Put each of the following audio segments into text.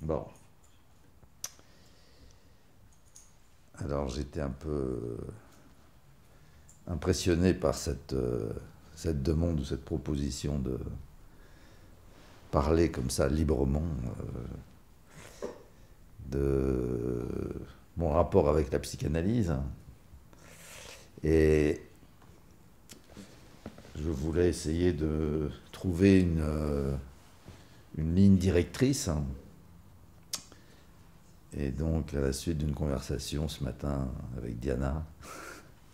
Bon. Alors j'étais un peu impressionné par cette, euh, cette demande ou cette proposition de parler comme ça librement euh, de mon rapport avec la psychanalyse. Et je voulais essayer de trouver une, euh, une ligne directrice. Et donc, à la suite d'une conversation ce matin avec Diana,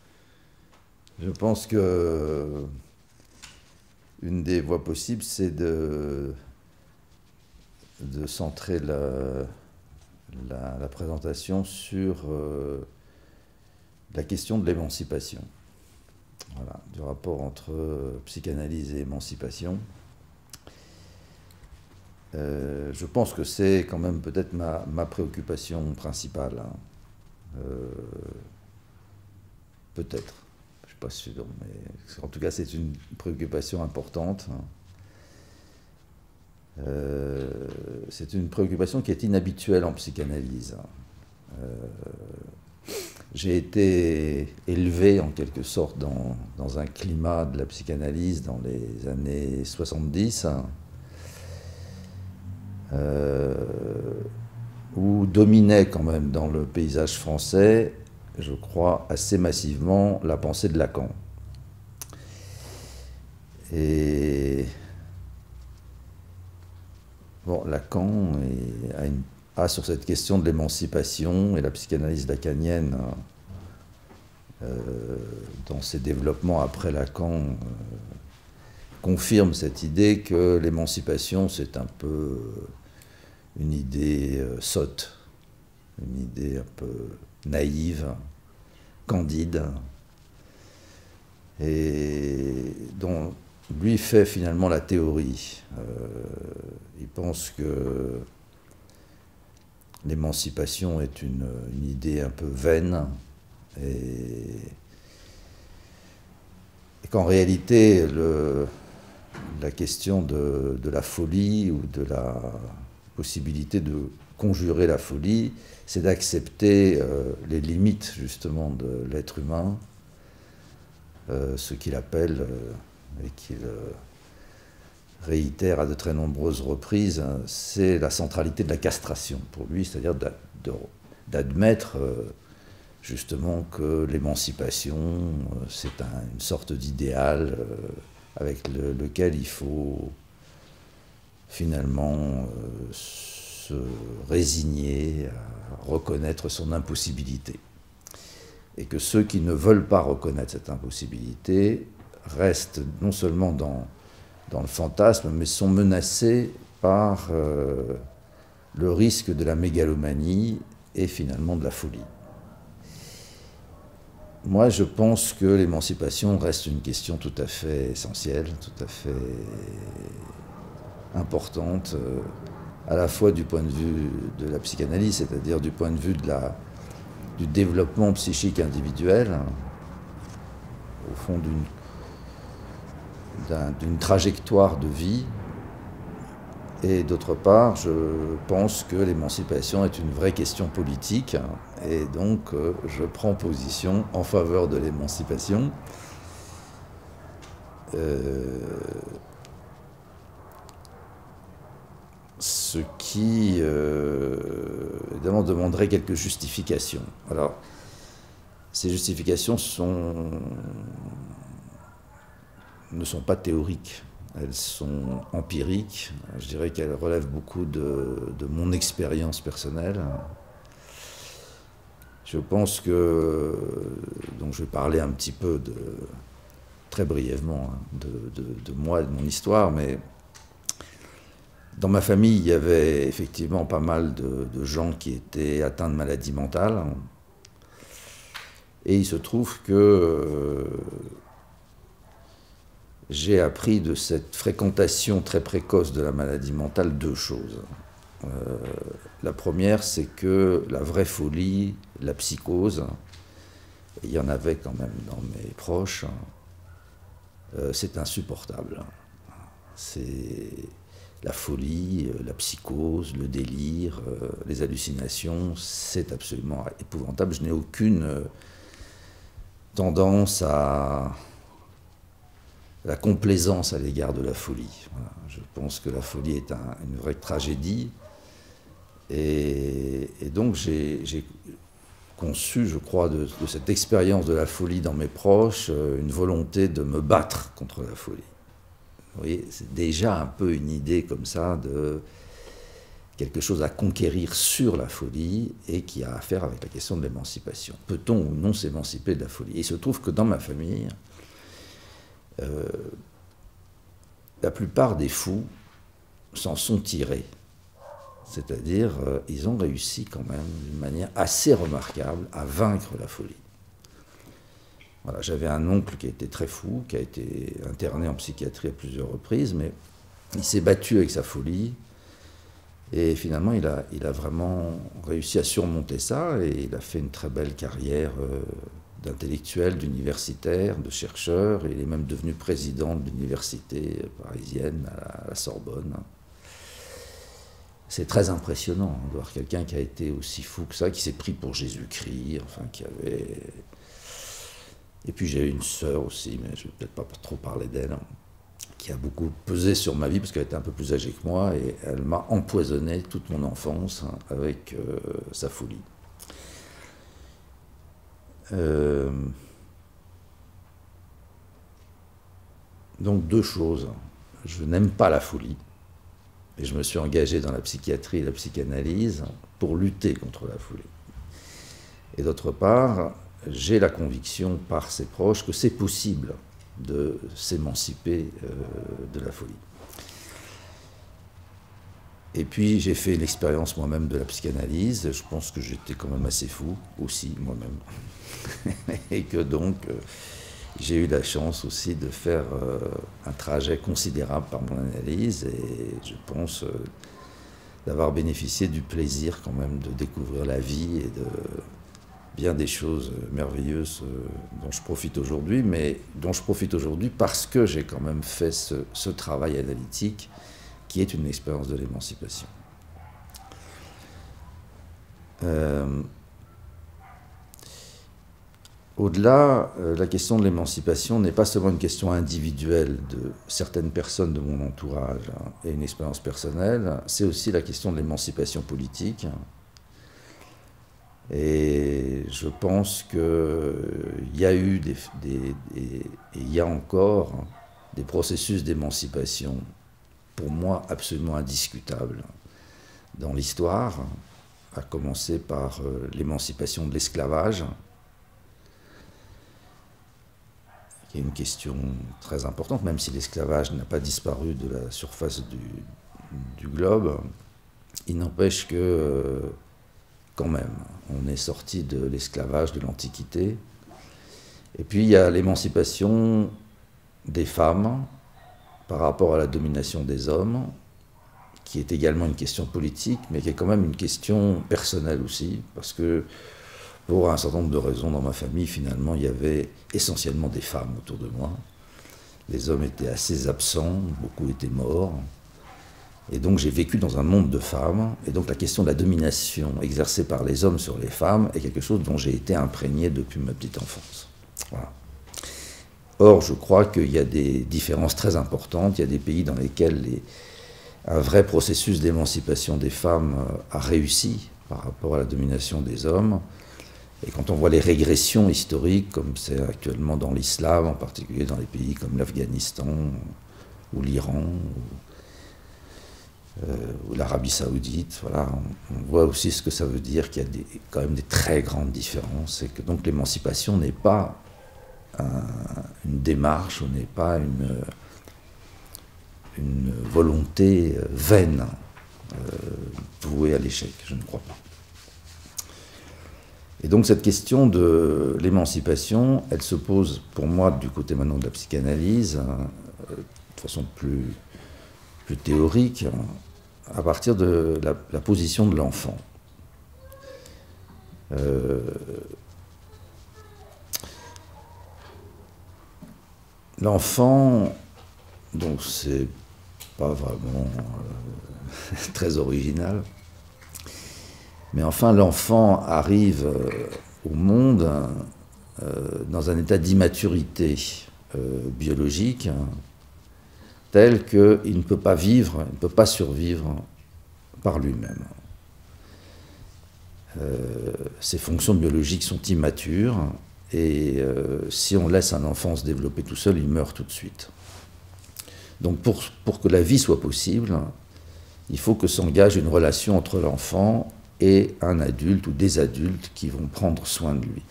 je pense que une des voies possibles, c'est de, centrer la, présentation sur euh, la question de l'émancipation. Voilà, du rapport entre psychanalyse et émancipation. Euh, je pense que c'est quand même peut-être ma, préoccupation principale. Hein. Euh, peut-être, je ne suis pas sûr, mais en tout cas c'est une préoccupation importante. Hein. Euh, c'est une préoccupation qui est inhabituelle en psychanalyse. Hein. J'ai été élevé en quelque sorte dans, un climat de la psychanalyse dans les années 70. Euh, où dominait quand même dans le paysage français, je crois, assez massivement la pensée de Lacan. Et bon, Lacan a, sur cette question de l'émancipation et la psychanalyse lacanienne, euh, dans ses développements après Lacan, euh, confirme cette idée que l'émancipation, c'est un peu une idée euh, sotte, une idée un peu naïve, candide, et dont lui fait finalement la théorie. Euh, il pense que l'émancipation est une, idée un peu vaine et, qu'en réalité la question de, la folie ou de la possibilité de conjurer la folie, c'est d'accepter euh, les limites justement de l'être humain, euh, ce qu'il appelle, euh, et qu'il réitère à de très nombreuses reprises, hein, c'est la centralité de la castration pour lui, c'est-à-dire d'admettre justement que l'émancipation, c'est une sorte d'idéal avec lequel il faut finalement euh, se résigner à reconnaître son impossibilité. Et que ceux qui ne veulent pas reconnaître cette impossibilité restent non seulement dans, dans le fantasme, mais sont menacés par euh, le risque de la mégalomanie et finalement de la folie. Moi, je pense que l'émancipation reste une question tout à fait essentielle, tout à fait importante, euh, à la fois du point de vue de la psychanalyse, c'est-à-dire du point de vue du développement psychique individuel, au fond d'une trajectoire de vie, et d'autre part, je pense que l'émancipation est une vraie question politique, et donc euh, je prends position en faveur de l'émancipation. Euh, ce qui, euh, évidemment, demanderait quelques justifications. Alors, ces justifications sont, ne sont pas théoriques elles sont empiriques. Je dirais qu'elles relèvent beaucoup de, mon expérience personnelle. Je pense que, donc je vais parler un petit peu de, très brièvement hein, de, moi, de mon histoire, mais dans ma famille, il y avait effectivement pas mal de, gens qui étaient atteints de maladies mentales. Et il se trouve que j'ai appris de cette fréquentation très précoce de la maladie mentale deux choses. Euh, la première, c'est que la vraie folie, la psychose, il y en avait quand même dans mes proches, euh, c'est insupportable. C'est la folie, la psychose, le délire, les hallucinations, c'est absolument épouvantable. Je n'ai aucune tendance à la complaisance à l'égard de la folie. Je pense que la folie est une vraie tragédie. Et, donc j'ai conçu, je crois, de, cette expérience de la folie dans mes proches, euh, une volonté de me battre contre la folie. Vous voyez, c'est déjà un peu une idée comme ça de quelque chose à conquérir sur la folie et qui a à faire avec la question de l'émancipation. Peut-on ou non s'émanciper de la folie? Il se trouve que dans ma famille, euh, la plupart des fous s'en sont tirés. C'est-à-dire, euh, ils ont réussi quand même d'une manière assez remarquable à vaincre la folie. Voilà, j'avais un oncle qui était très fou, qui a été interné en psychiatrie à plusieurs reprises, mais il s'est battu avec sa folie. Et finalement, il a, il a vraiment réussi à surmonter ça et il a fait une très belle carrière euh, d'intellectuel, d'universitaire, de chercheur. il est même devenu président de l'université parisienne à la Sorbonne. C'est très impressionnant de voir quelqu'un qui a été aussi fou que ça, qui s'est pris pour Jésus-Christ, enfin qui avait. Et puis j'ai une sœur aussi, mais je ne vais peut-être pas trop parler d'elle, hein, qui a beaucoup pesé sur ma vie parce qu'elle était un peu plus âgée que moi et elle m'a empoisonné toute mon enfance hein, avec euh, sa folie. Euh, donc deux choses. Je n'aime pas la folie. Et je me suis engagé dans la psychiatrie et la psychanalyse pour lutter contre la folie. Et d'autre part, j'ai la conviction par ses proches que c'est possible de s'émanciper euh, de la folie. Et puis j'ai fait l'expérience moi-même de la psychanalyse. Je pense que j'étais quand même assez fou aussi moi-même. et que donc euh, j'ai eu la chance aussi de faire euh, un trajet considérable par mon analyse et je pense d'avoir bénéficié du plaisir quand même de découvrir la vie et de bien des choses merveilleuses dont je profite aujourd'hui, mais dont je profite aujourd'hui parce que j'ai quand même fait ce travail analytique qui est une expérience de l'émancipation. Euh, au-delà, euh, la question de l'émancipation n'est pas seulement une question individuelle de certaines personnes de mon entourage hein, et une expérience personnelle, c'est aussi la question de l'émancipation politique. Et je pense qu'il y a eu des, et il y a encore des processus d'émancipation pour moi absolument indiscutable dans l'histoire, à commencer par euh, l'émancipation de l'esclavage, qui est une question très importante, même si l'esclavage n'a pas disparu de la surface du, globe, il n'empêche que euh, quand même, on est sorti de l'esclavage de l'Antiquité. Et puis il y a l'émancipation des femmes, par rapport à la domination des hommes, qui est également une question politique, mais qui est quand même une question personnelle aussi, parce que pour un certain nombre de raisons dans ma famille, finalement, il y avait essentiellement des femmes autour de moi. Les hommes étaient assez absents, beaucoup étaient morts. Et donc j'ai vécu dans un monde de femmes, et donc la question de la domination exercée par les hommes sur les femmes est quelque chose dont j'ai été imprégné depuis ma petite enfance. Or, je crois qu'il y a des différences très importantes. Il y a des pays dans lesquels un vrai processus d'émancipation des femmes euh, a réussi par rapport à la domination des hommes. Et quand on voit les régressions historiques, comme c'est actuellement dans l'islam, en particulier dans les pays comme l'Afghanistan ou l'Iran ou, euh, l'Arabie saoudite, voilà, on, voit aussi ce que ça veut dire qu'il y a quand même des très grandes différences et que donc l'émancipation n'est pas une démarche, n'est pas une, une volonté vaine euh, vouée à l'échec, je ne crois pas. Et donc cette question de l'émancipation, elle se pose pour moi du côté maintenant de la psychanalyse, hein, de façon plus, plus théorique, hein, à partir de la, position de l'enfant. Euh, L'enfant, donc c'est pas vraiment très original. Mais enfin, l'enfant arrive au monde dans un état d'immaturité biologique tel qu'il ne peut pas vivre, il ne peut pas survivre par lui-même. Euh, ses fonctions biologiques sont immatures et euh, si on laisse un enfant se développer tout seul, il meurt tout de suite. Donc pour, pour que la vie soit possible, il faut que s'engage une relation entre l'enfant et un adulte ou des adultes qui vont prendre soin de lui.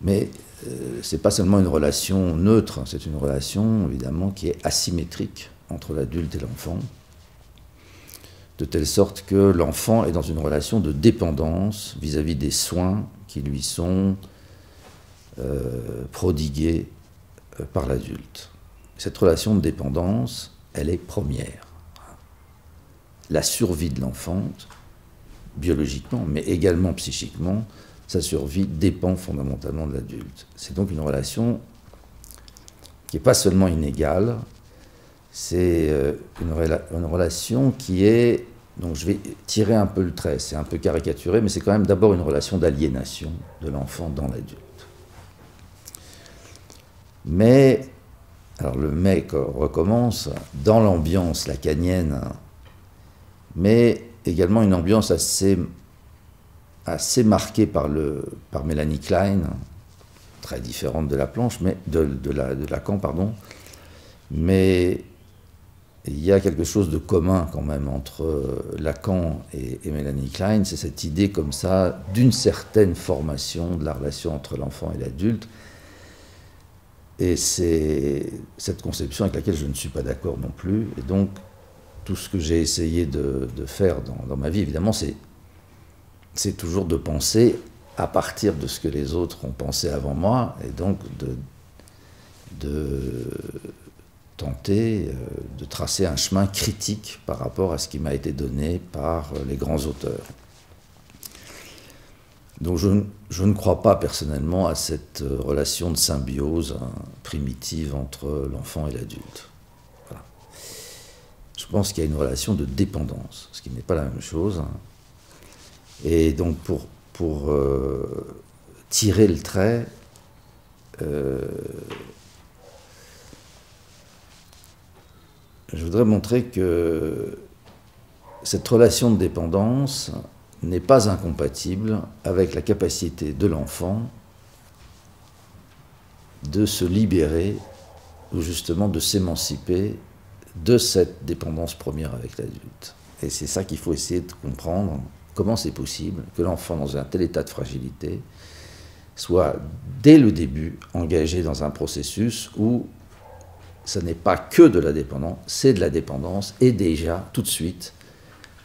Mais euh, ce n'est pas seulement une relation neutre, c'est une relation évidemment qui est asymétrique entre l'adulte et l'enfant, de telle sorte que l'enfant est dans une relation de dépendance vis-à-vis des soins qui lui sont euh, prodigués euh, par l'adulte. Cette relation de dépendance, elle est première. La survie de l'enfant, biologiquement, mais également psychiquement, sa survie dépend fondamentalement de l'adulte. C'est donc une relation qui n'est pas seulement inégale, c'est euh, une, relation qui est, donc je vais tirer un peu le trait, c'est un peu caricaturé, mais c'est quand même d'abord une relation d'aliénation de l'enfant dans l'adulte. Mais, alors le mec recommence, dans l'ambiance lacanienne, mais également une ambiance assez assez marquée par, le, par Mélanie Klein, très différente de la planche, mais de, de, la, de Lacan, pardon. Mais il y a quelque chose de commun quand même entre Lacan et, et Mélanie Klein, c'est cette idée comme ça d'une certaine formation de la relation entre l'enfant et l'adulte. Et c'est cette conception avec laquelle je ne suis pas d'accord non plus. Et donc, tout ce que j'ai essayé de, faire dans, ma vie, évidemment, c'est c'est toujours de penser à partir de ce que les autres ont pensé avant moi, et donc de, tenter euh, de tracer un chemin critique par rapport à ce qui m'a été donné par les grands auteurs. Donc je, ne crois pas personnellement à cette euh, relation de symbiose hein, primitive entre l'enfant et l'adulte. Je pense qu'il y a une relation de dépendance, ce qui n'est pas la même chose. Hein. Et donc pour, pour euh, tirer le trait, euh, je voudrais montrer que cette relation de dépendance n'est pas incompatible avec la capacité de l'enfant de se libérer ou justement de s'émanciper de cette dépendance première avec l'adulte. Et c'est ça qu'il faut essayer de comprendre Comment c'est possible que l'enfant, dans un tel état de fragilité, soit dès le début engagé dans un processus où ce n'est pas que de la dépendance, c'est de la dépendance et déjà tout de suite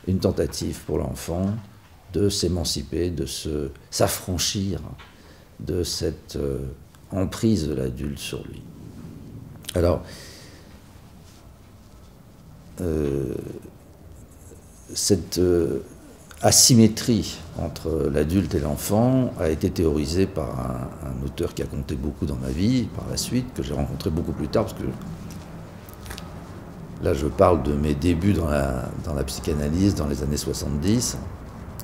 une tentative pour l'enfant de s'émanciper, de s'affranchir de cette euh, emprise de l'adulte sur lui. Alors, euh, cette, euh, asymétrie entre l'adulte et l'enfant a été théorisée par un, auteur qui a compté beaucoup dans ma vie par la suite, que j'ai rencontré beaucoup plus tard, parce que là je parle de mes débuts dans la, psychanalyse dans les années 70.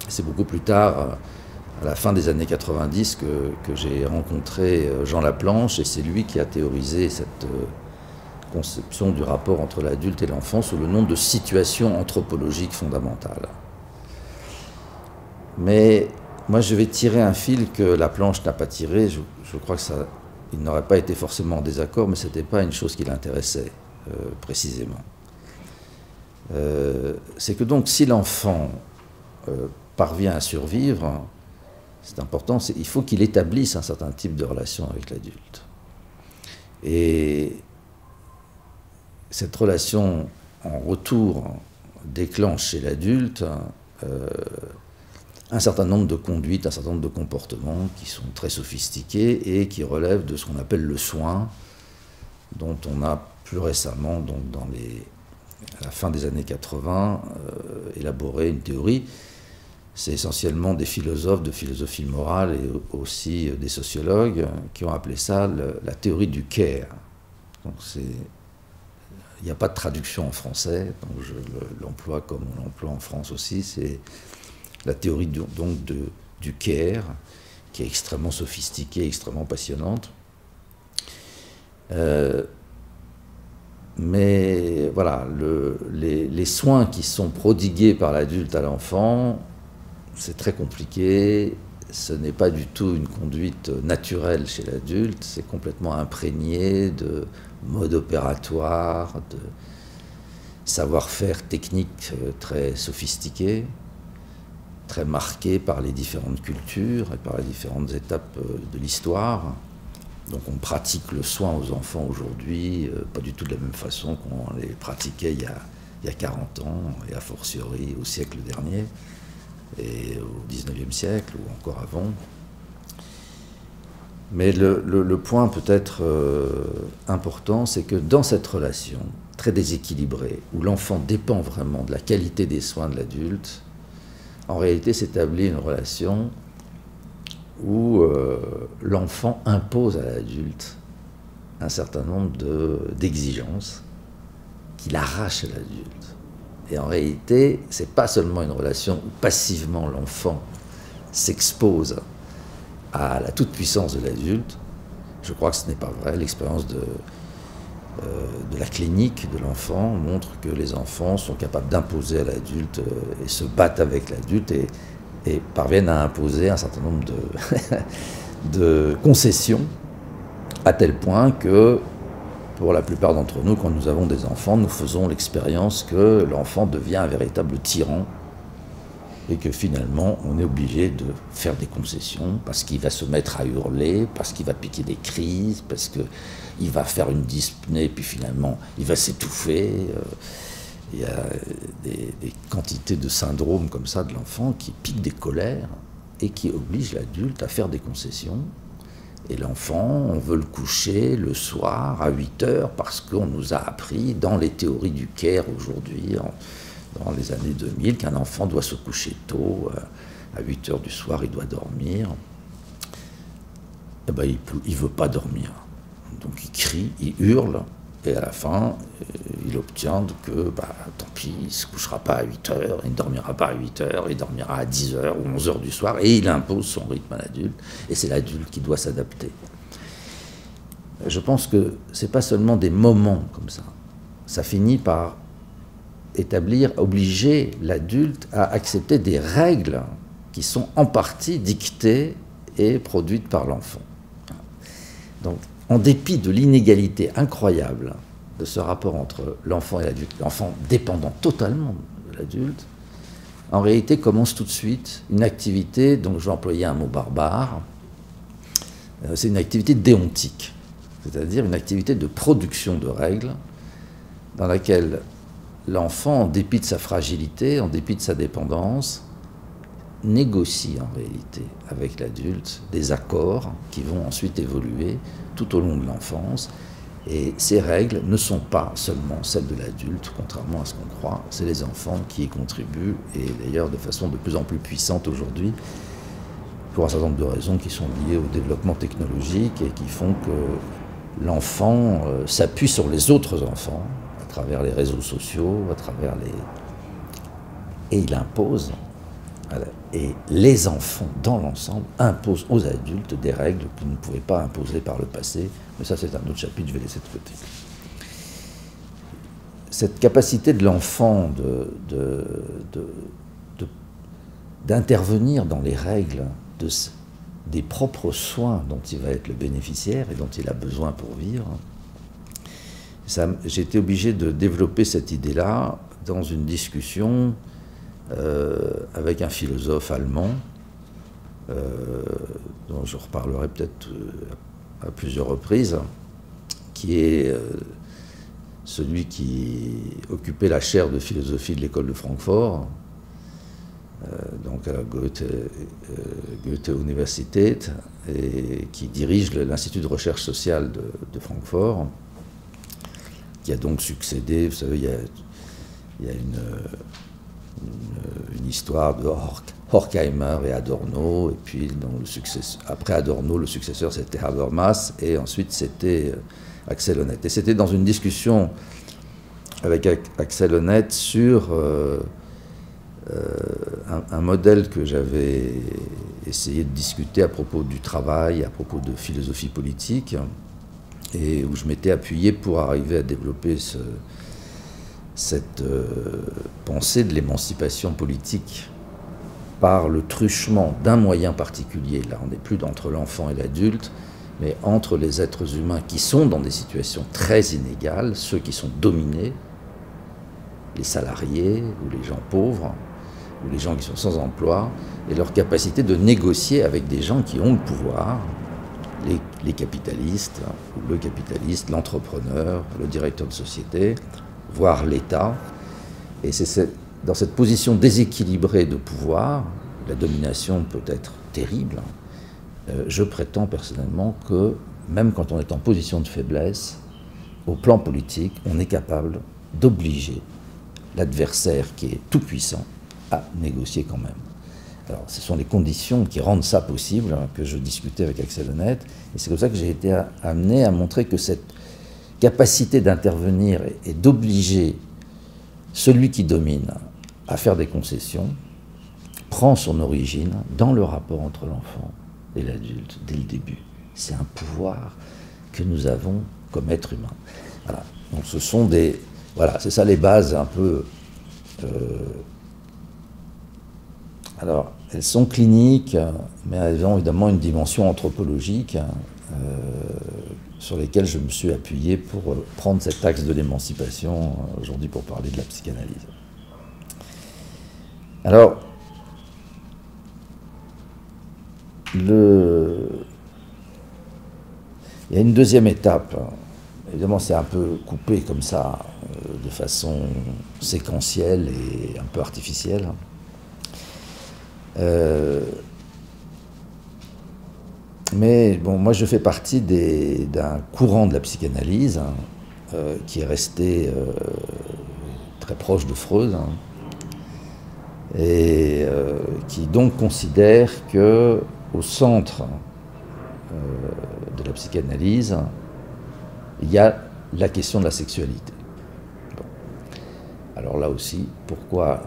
C'est beaucoup plus tard, à la fin des années 90, que, que j'ai rencontré euh, Jean Laplanche, et c'est lui qui a théorisé cette euh, conception du rapport entre l'adulte et l'enfant sous le nom de situation anthropologique fondamentale. Mais moi, je vais tirer un fil que la planche n'a pas tiré. Je, crois que ça, il n'aurait pas été forcément en désaccord, mais ce n'était pas une chose qui l'intéressait euh, précisément. Euh, c'est que donc, si l'enfant euh, parvient à survivre, c'est important, il faut qu'il établisse un certain type de relation avec l'adulte. Et cette relation en retour déclenche chez l'adulte un certain nombre de conduites, un certain nombre de comportements qui sont très sophistiqués et qui relèvent de ce qu'on appelle le soin, dont on a plus récemment, donc à la fin des années 80, euh, élaboré une théorie. C'est essentiellement des philosophes de philosophie morale et aussi des sociologues qui ont appelé ça la théorie du care. Donc il n'y a pas de traduction en français, donc je l'emploie comme on l'emploie en France aussi, c'est la théorie donc de, du qui est extrêmement sophistiquée, extrêmement passionnante. Euh, mais voilà, les, soins qui sont prodigués par l'adulte à l'enfant, c'est très compliqué. Ce n'est pas du tout une conduite naturelle chez l'adulte, c'est complètement imprégné de mode opératoire, de savoir-faire technique euh, très sophistiqué, très marqué par les différentes cultures et par les différentes étapes euh, de l'histoire. Donc on pratique le soin aux enfants aujourd'hui, euh, pas du tout de la même façon qu'on les pratiquait il y, a, il y a 40 ans, et a fortiori au siècle dernier, et au 19e siècle, ou encore avant. Mais le, point peut-être euh, important, c'est que dans cette relation très déséquilibrée, où l'enfant dépend vraiment de la qualité des soins de l'adulte, en réalité s'établit une relation où euh, l'enfant impose à l'adulte un certain nombre d'exigences qu'il arrache à l'adulte. Et en réalité, ce n'est pas seulement une relation où passivement l'enfant s'expose à la toute-puissance de l'adulte. Je crois que ce n'est pas vrai. L'expérience de, de la clinique de l'enfant montre que les enfants sont capables d'imposer à l'adulte euh, et se battent avec l'adulte et, parviennent à imposer un certain nombre de concessions, à tel point que, pour la plupart d'entre nous, quand nous avons des enfants, nous faisons l'expérience que l'enfant devient un véritable tyran et que finalement on est obligé de faire des concessions parce qu'il va se mettre à hurler, parce qu'il va piquer des crises, parce qu'il va faire une dyspnée, puis finalement il va s'étouffer. Euh, il y a des, quantités de syndromes comme ça de l'enfant qui piquent des colères et qui obligent l'adulte à faire des concessions. Et l'enfant, on veut le coucher le soir à 8 heures parce qu'on nous a appris dans les théories du Caire aujourd'hui, dans les années 2000, qu'un enfant doit se coucher tôt, euh, à 8 heures du soir, il doit dormir. Eh ben, il ne veut pas dormir. Donc il crie, il hurle, et à la fin, euh, il obtient que, bah, tant pis, il ne se couchera pas à 8 heures, il ne dormira pas à 8 heures, il dormira à 10 heures ou 11 heures du soir, et il impose son rythme à l'adulte, et c'est l'adulte qui doit s'adapter. Je pense que ce n'est pas seulement des moments comme ça, ça finit par établir, obliger l'adulte à accepter des règles qui sont en partie dictées et produites par l'enfant. Donc, en dépit de l'inégalité incroyable de ce rapport entre l'enfant et l'adulte, l'enfant dépendant totalement de l'adulte, en réalité commence tout de suite une activité, donc je vais employer un mot barbare, euh, c'est une activité déontique, c'est-à-dire une activité de production de règles dans laquelle l'enfant, en dépit de sa fragilité, en dépit de sa dépendance, négocie en réalité avec l'adulte des accords qui vont ensuite évoluer tout au long de l'enfance. Et ces règles ne sont pas seulement celles de l'adulte, contrairement à ce qu'on croit, c'est les enfants qui y contribuent, et d'ailleurs de façon de plus en plus puissante aujourd'hui, pour un certain nombre de raisons qui sont liées au développement technologique et qui font que l'enfant euh, s'appuie sur les autres enfants, travers les réseaux sociaux, à travers les... Et il impose, et les enfants, dans l'ensemble, imposent aux adultes des règles qu'ils ne pouvaient pas imposer par le passé. Mais ça, c'est un autre chapitre, je vais laisser de côté. Cette capacité de l'enfant d'intervenir de, dans les règles de, des propres soins dont il va être le bénéficiaire et dont il a besoin pour vivre, j'ai été obligé de développer cette idée-là dans une discussion euh, avec un philosophe allemand, euh, dont je reparlerai peut-être euh, à plusieurs reprises, qui est celui qui occupait la chaire de philosophie de l'école de Francfort, donc à la Goethe, Universität, et qui dirige l'Institut de recherche sociale de Francfort qui a donc succédé. Vous savez, il y a, une, histoire de Horkheimer et Adorno, et puis après Adorno, le successeur c'était Habermas, et ensuite c'était euh, Axel Honneth. Et c'était dans une discussion avec Axel Honnête sur un, modèle que j'avais essayé de discuter à propos du travail, à propos de philosophie politique, et où je m'étais appuyé pour arriver à développer cette pensée de l'émancipation politique par le truchement d'un moyen particulier, là on n'est plus entre l'enfant et l'adulte, mais entre les êtres humains qui sont dans des situations très inégales, ceux qui sont dominés, les salariés ou les gens pauvres, ou les gens qui sont sans emploi, et leur capacité de négocier avec des gens qui ont le pouvoir, les, capitalistes, ou le capitaliste, l'entrepreneur, le directeur de société, voire l'État. Et c'est dans cette position déséquilibrée de pouvoir, la domination peut être terrible, euh, je prétends personnellement que même quand on est en position de faiblesse, au plan politique, on est capable d'obliger l'adversaire qui est tout puissant à négocier quand même. Alors, ce sont les conditions qui rendent ça possible, hein, que je discutais avec Axel Honnête, et c'est comme ça que j'ai été amené à montrer que cette capacité d'intervenir et d'obliger celui qui domine à faire des concessions prend son origine dans le rapport entre l'enfant et l'adulte dès le début. C'est un pouvoir que nous avons comme être humain. Voilà. Donc ce sont des... Voilà, c'est ça les bases un peu... Euh, alors, elles sont cliniques, mais elles ont évidemment une dimension anthropologique euh, sur lesquelles je me suis appuyé pour prendre cet axe de l'émancipation aujourd'hui pour parler de la psychanalyse. Alors, le... il y a une deuxième étape. Évidemment, c'est un peu coupé comme ça, euh, de façon séquentielle et un peu artificielle. Euh, mais bon, moi je fais partie d'un courant de la psychanalyse hein, euh, qui est resté très proche de Freud. Hein et euh, qui donc considère que au centre euh, de la psychanalyse, il y a la question de la sexualité. Alors là aussi, pourquoi,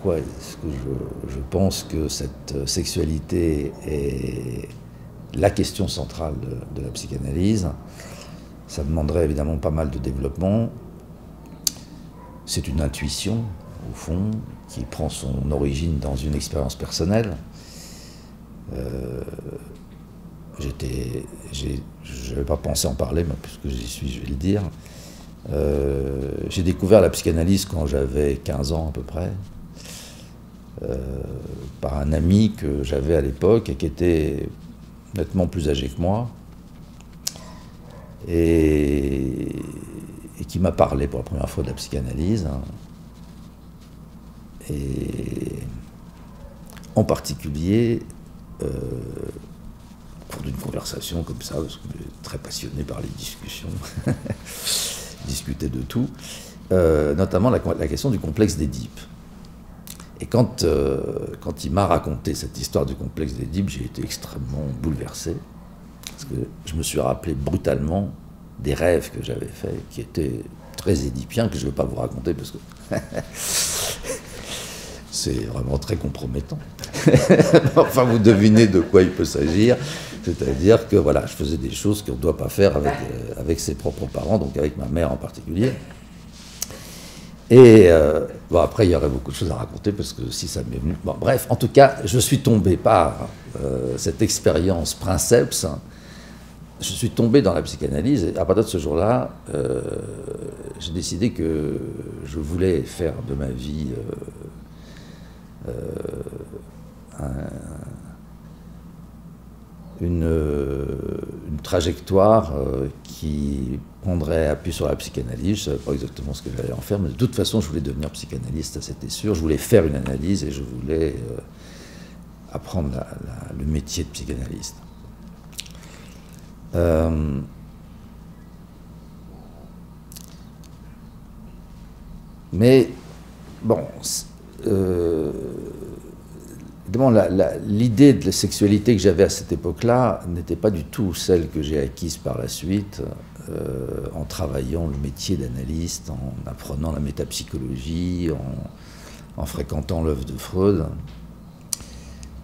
pourquoi est-ce que je, pense que cette sexualité est la question centrale de, la psychanalyse Ça demanderait évidemment pas mal de développement. C'est une intuition, au fond, qui prend son origine dans une expérience personnelle. Euh, je n'avais pas pensé en parler, mais puisque j'y suis, je vais le dire. Euh, j'ai découvert la psychanalyse quand j'avais 15 ans à peu près, euh, par un ami que j'avais à l'époque et qui était nettement plus âgé que moi, et, qui m'a parlé pour la première fois de la psychanalyse. Hein. Et en particulier, euh, au cours d'une conversation comme ça, parce que très passionné par les discussions, discuter de tout, euh, notamment la, question du complexe d'Édipe. Et quand, euh, quand il m'a raconté cette histoire du complexe d'Édipe, j'ai été extrêmement bouleversé, parce que je me suis rappelé brutalement des rêves que j'avais faits, qui étaient très édipiens, que je ne veux pas vous raconter, parce que c'est vraiment très compromettant. enfin, vous devinez de quoi il peut s'agir. C'est-à-dire que voilà, je faisais des choses qu'on ne doit pas faire avec, euh, avec ses propres parents, donc avec ma mère en particulier. Et euh, bon, après, il y aurait beaucoup de choses à raconter parce que si ça m'est venu. Bon, bref, en tout cas, je suis tombé par euh, cette expérience princeps. Je suis tombé dans la psychanalyse et à partir de ce jour-là, j'ai décidé que je voulais faire de ma vie euh, une, une, trajectoire euh, qui prendrait appui sur la psychanalyse. Je ne savais pas exactement ce que j'allais en faire, mais de toute façon, je voulais devenir psychanalyste, c'était sûr. Je voulais faire une analyse et je voulais euh, apprendre le métier de psychanalyste. mais bon, euh, l'idée de la sexualité que j'avais à cette époque-là n'était pas du tout celle que j'ai acquise par la suite euh, en travaillant le métier d'analyste, en apprenant la métapsychologie, en, fréquentant l'œuvre de Freud.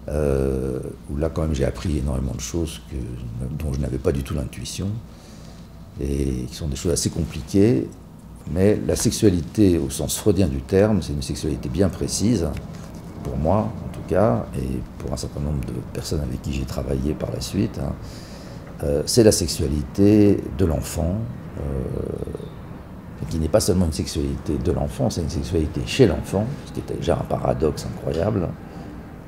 Euh, où là quand même j'ai appris énormément de choses dont je n'avais pas du tout l'intuition et qui sont des choses assez compliquées. Mais la sexualité au sens freudien du terme, c'est une sexualité bien précise, pour moi cas, et pour un certain nombre de personnes avec qui j'ai travaillé par la suite. Hein. Euh, c'est la sexualité de l'enfant, euh, qui n'est pas seulement une sexualité de l'enfant, c'est une sexualité chez l'enfant, ce qui est déjà un paradoxe incroyable.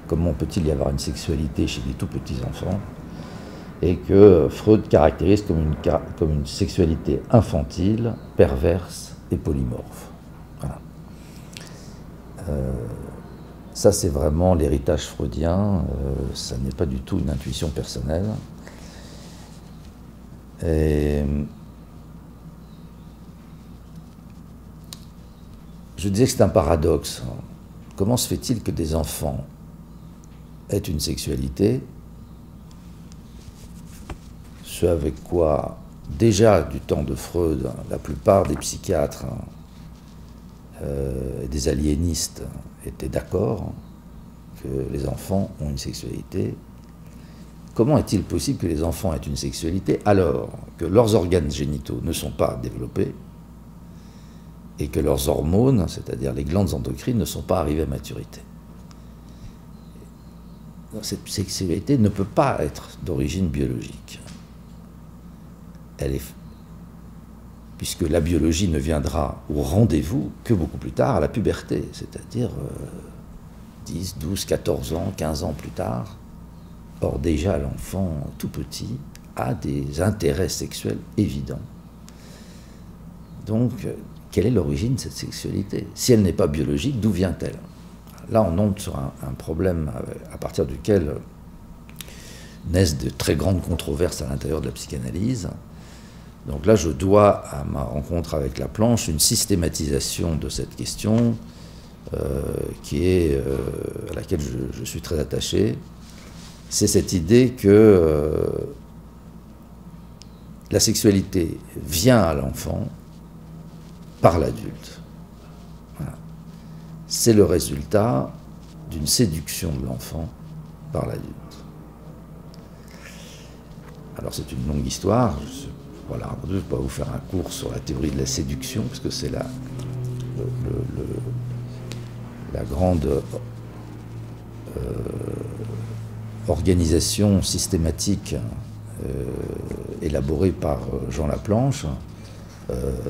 Comment peut-il y avoir une sexualité chez des tout petits enfants Et que Freud caractérise comme une, sexualité infantile, perverse et polymorphe? Voilà. Euh, ça, c'est vraiment l'héritage freudien, ça n'est pas du tout une intuition personnelle. Je disais que c'est un paradoxe. Comment se fait-il que des enfants aient une sexualité, ce avec quoi, déjà du temps de Freud, la plupart des psychiatres euh, et des aliénistes étaient d'accord que les enfants ont une sexualité Comment est-il possible que les enfants aient une sexualité alors que leurs organes génitaux ne sont pas développés et que leurs hormones, c'est-à-dire les glandes endocrines, ne sont pas arrivées à maturité? Cette sexualité ne peut pas être d'origine biologique. Elle est puisque la biologie ne viendra au rendez-vous que beaucoup plus tard, à la puberté, c'est-à-dire 10, 12, 14 ans, 15 ans plus tard. Or déjà l'enfant tout petit a des intérêts sexuels évidents. Donc, quelle est l'origine de cette sexualité? Si elle n'est pas biologique, d'où vient-elle? Là, on entre sur un, problème à partir duquel naissent de très grandes controverses à l'intérieur de la psychanalyse. Donc là, je dois à ma rencontre avec la planche une systématisation de cette question euh, euh, à laquelle je, je, suis très attaché c'est cette idée que euh, la sexualité vient à l'enfant par l'adulte. C'est le résultat d'une séduction de l'enfant par l'adulte. Alors c'est une longue histoire. Je, voilà, je ne vais pas vous faire un cours sur la théorie de la séduction, parce que c'est la, grande euh, organisation systématique euh, élaborée par euh, Jean Laplanche,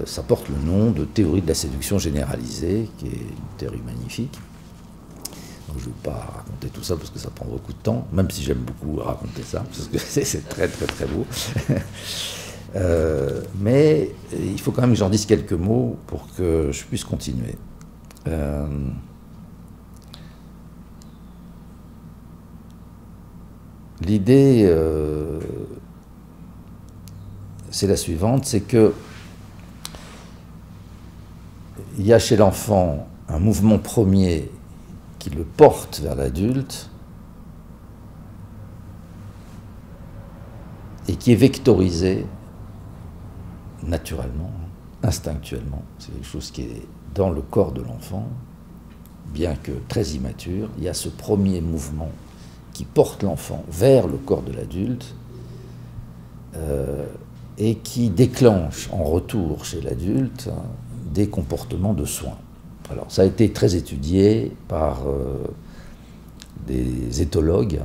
ça porte le nom de théorie de la séduction généralisée, qui est une théorie magnifique. je ne vais pas raconter tout ça parce que ça prend beaucoup de temps, même si j'aime beaucoup raconter ça, parce que c'est très très très beau. mais il faut quand même que j'en dise quelques mots pour que je puisse continuer. L'idée, euh, c'est la suivante, c'est que il y a chez l'enfant un mouvement premier qui le porte vers l'adulte et qui est vectorisé naturellement, instinctuellement. C'est quelque chose qui est dans le corps de l'enfant, bien que très immature. Il y a ce premier mouvement qui porte l'enfant vers le corps de l'adulte euh, et qui déclenche en retour chez l'adulte des comportements de soins. Alors ça a été très étudié par euh, des éthologues,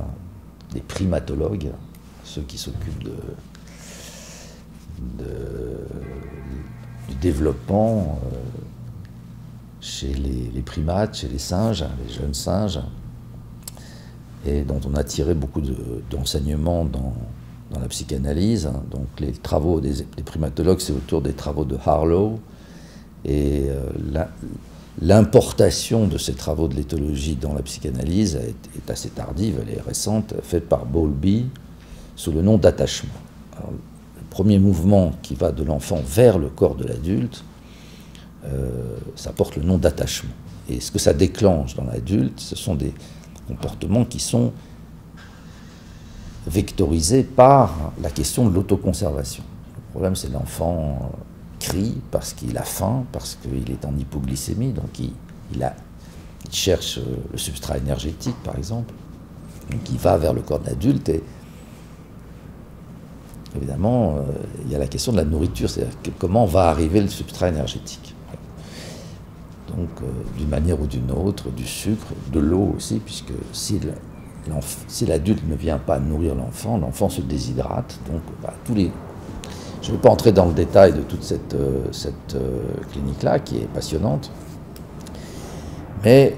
des primatologues, ceux qui s'occupent de, du développement euh, chez les, primates, chez les singes, les jeunes singes et dont on a tiré beaucoup d'enseignements dans, la psychanalyse. Donc les travaux des, primatologues, c'est autour des travaux de Harlow. Et euh, l'importation de ces travaux de l'éthologie dans la psychanalyse est, assez tardive, elle est récente, faite par Bowlby sous le nom d'attachement. Premier mouvement qui va de l'enfant vers le corps de l'adulte, euh, ça porte le nom d'attachement. Et ce que ça déclenche dans l'adulte, ce sont des, comportements qui sont vectorisés par la question de l'autoconservation. Le problème, c'est l'enfant crie parce qu'il a faim, parce qu'il est en hypoglycémie, donc il, il, cherche le substrat énergétique, par exemple. Donc il va vers le corps de l'adulte et évidemment, euh, il y a la question de la nourriture, c'est-à-dire comment va arriver le substrat énergétique. Donc, euh, d'une manière ou d'une autre, du sucre, de l'eau aussi, puisque si l'adulte ne vient pas nourrir l'enfant, l'enfant se déshydrate. Donc, bah, tous les... Je ne vais pas entrer dans le détail de toute cette, euh, cette clinique-là, qui est passionnante, mais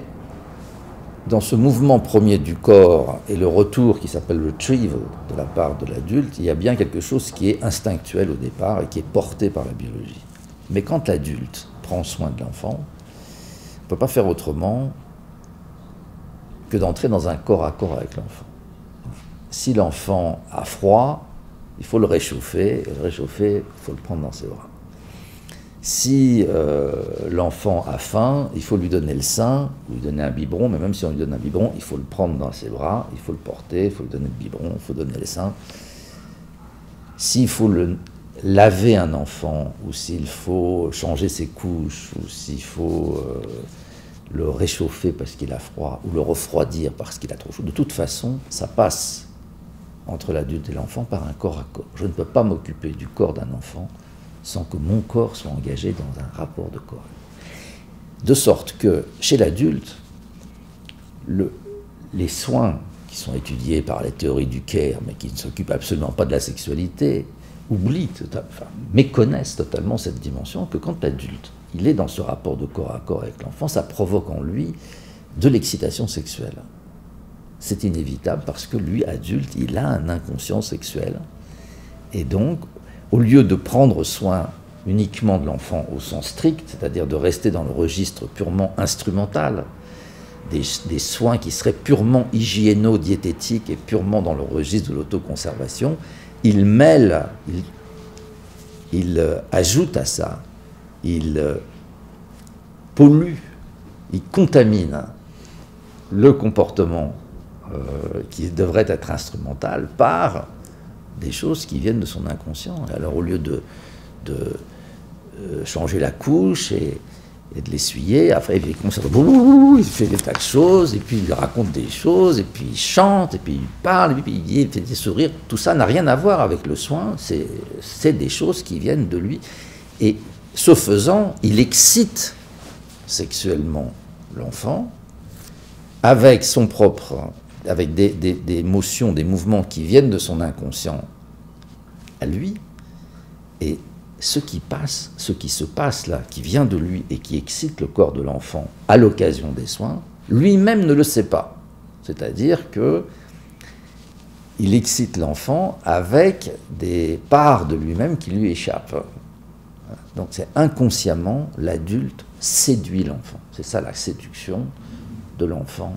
dans ce mouvement premier du corps et le retour qui s'appelle le retrieval de la part de l'adulte, il y a bien quelque chose qui est instinctuel au départ et qui est porté par la biologie. Mais quand l'adulte prend soin de l'enfant, on ne peut pas faire autrement que d'entrer dans un corps à corps avec l'enfant. Si l'enfant a froid, il faut le réchauffer, et le réchauffer, il faut le prendre dans ses bras. Si euh, l'enfant a faim, il faut lui donner le sein, lui donner un biberon, mais même si on lui donne un biberon, il faut le prendre dans ses bras, il faut le porter, il faut lui donner le biberon, il faut donner le sein. S'il faut laver un enfant, ou s'il faut changer ses couches, ou s'il faut euh, le réchauffer parce qu'il a froid, ou le refroidir parce qu'il a trop chaud, de toute façon, ça passe entre l'adulte et l'enfant par un corps à corps. Je ne peux pas m'occuper du corps d'un enfant sans que mon corps soit engagé dans un rapport de corps. De sorte que chez l'adulte, les soins qui sont étudiés par les théories du care, mais qui ne s'occupent absolument pas de la sexualité, oublient, enfin, méconnaissent totalement cette dimension que quand l'adulte, il est dans ce rapport de corps à corps avec l'enfant, ça provoque en lui de l'excitation sexuelle. C'est inévitable parce que lui, adulte, il a un inconscient sexuel. Et donc, au lieu de prendre soin uniquement de l'enfant au sens strict, c'est-à-dire de rester dans le registre purement instrumental, des, soins qui seraient purement hygiéno-diététiques et purement dans le registre de l'autoconservation, il mêle, il, euh, ajoute à ça, il euh, pollue, il contamine le comportement euh, qui devrait être instrumental par des choses qui viennent de son inconscient. alors au lieu de, euh, changer la couche et, de l'essuyer, après il. Il fait des tas de choses, et puis il raconte des choses, et puis il chante, et puis il parle, et puis il fait des sourires. Tout ça n'a rien à voir avec le soin, c'est des choses qui viennent de lui. Et ce faisant, il excite sexuellement l'enfant avec son propre avec des, des, motions, des mouvements qui viennent de son inconscient à lui, et ce qui passe, ce qui se passe là, qui vient de lui et qui excite le corps de l'enfant à l'occasion des soins, lui-même ne le sait pas. C'est-à-dire que il excite l'enfant avec des parts de lui-même qui lui échappent. Donc c'est inconsciemment l'adulte séduit l'enfant. C'est ça la séduction de l'enfant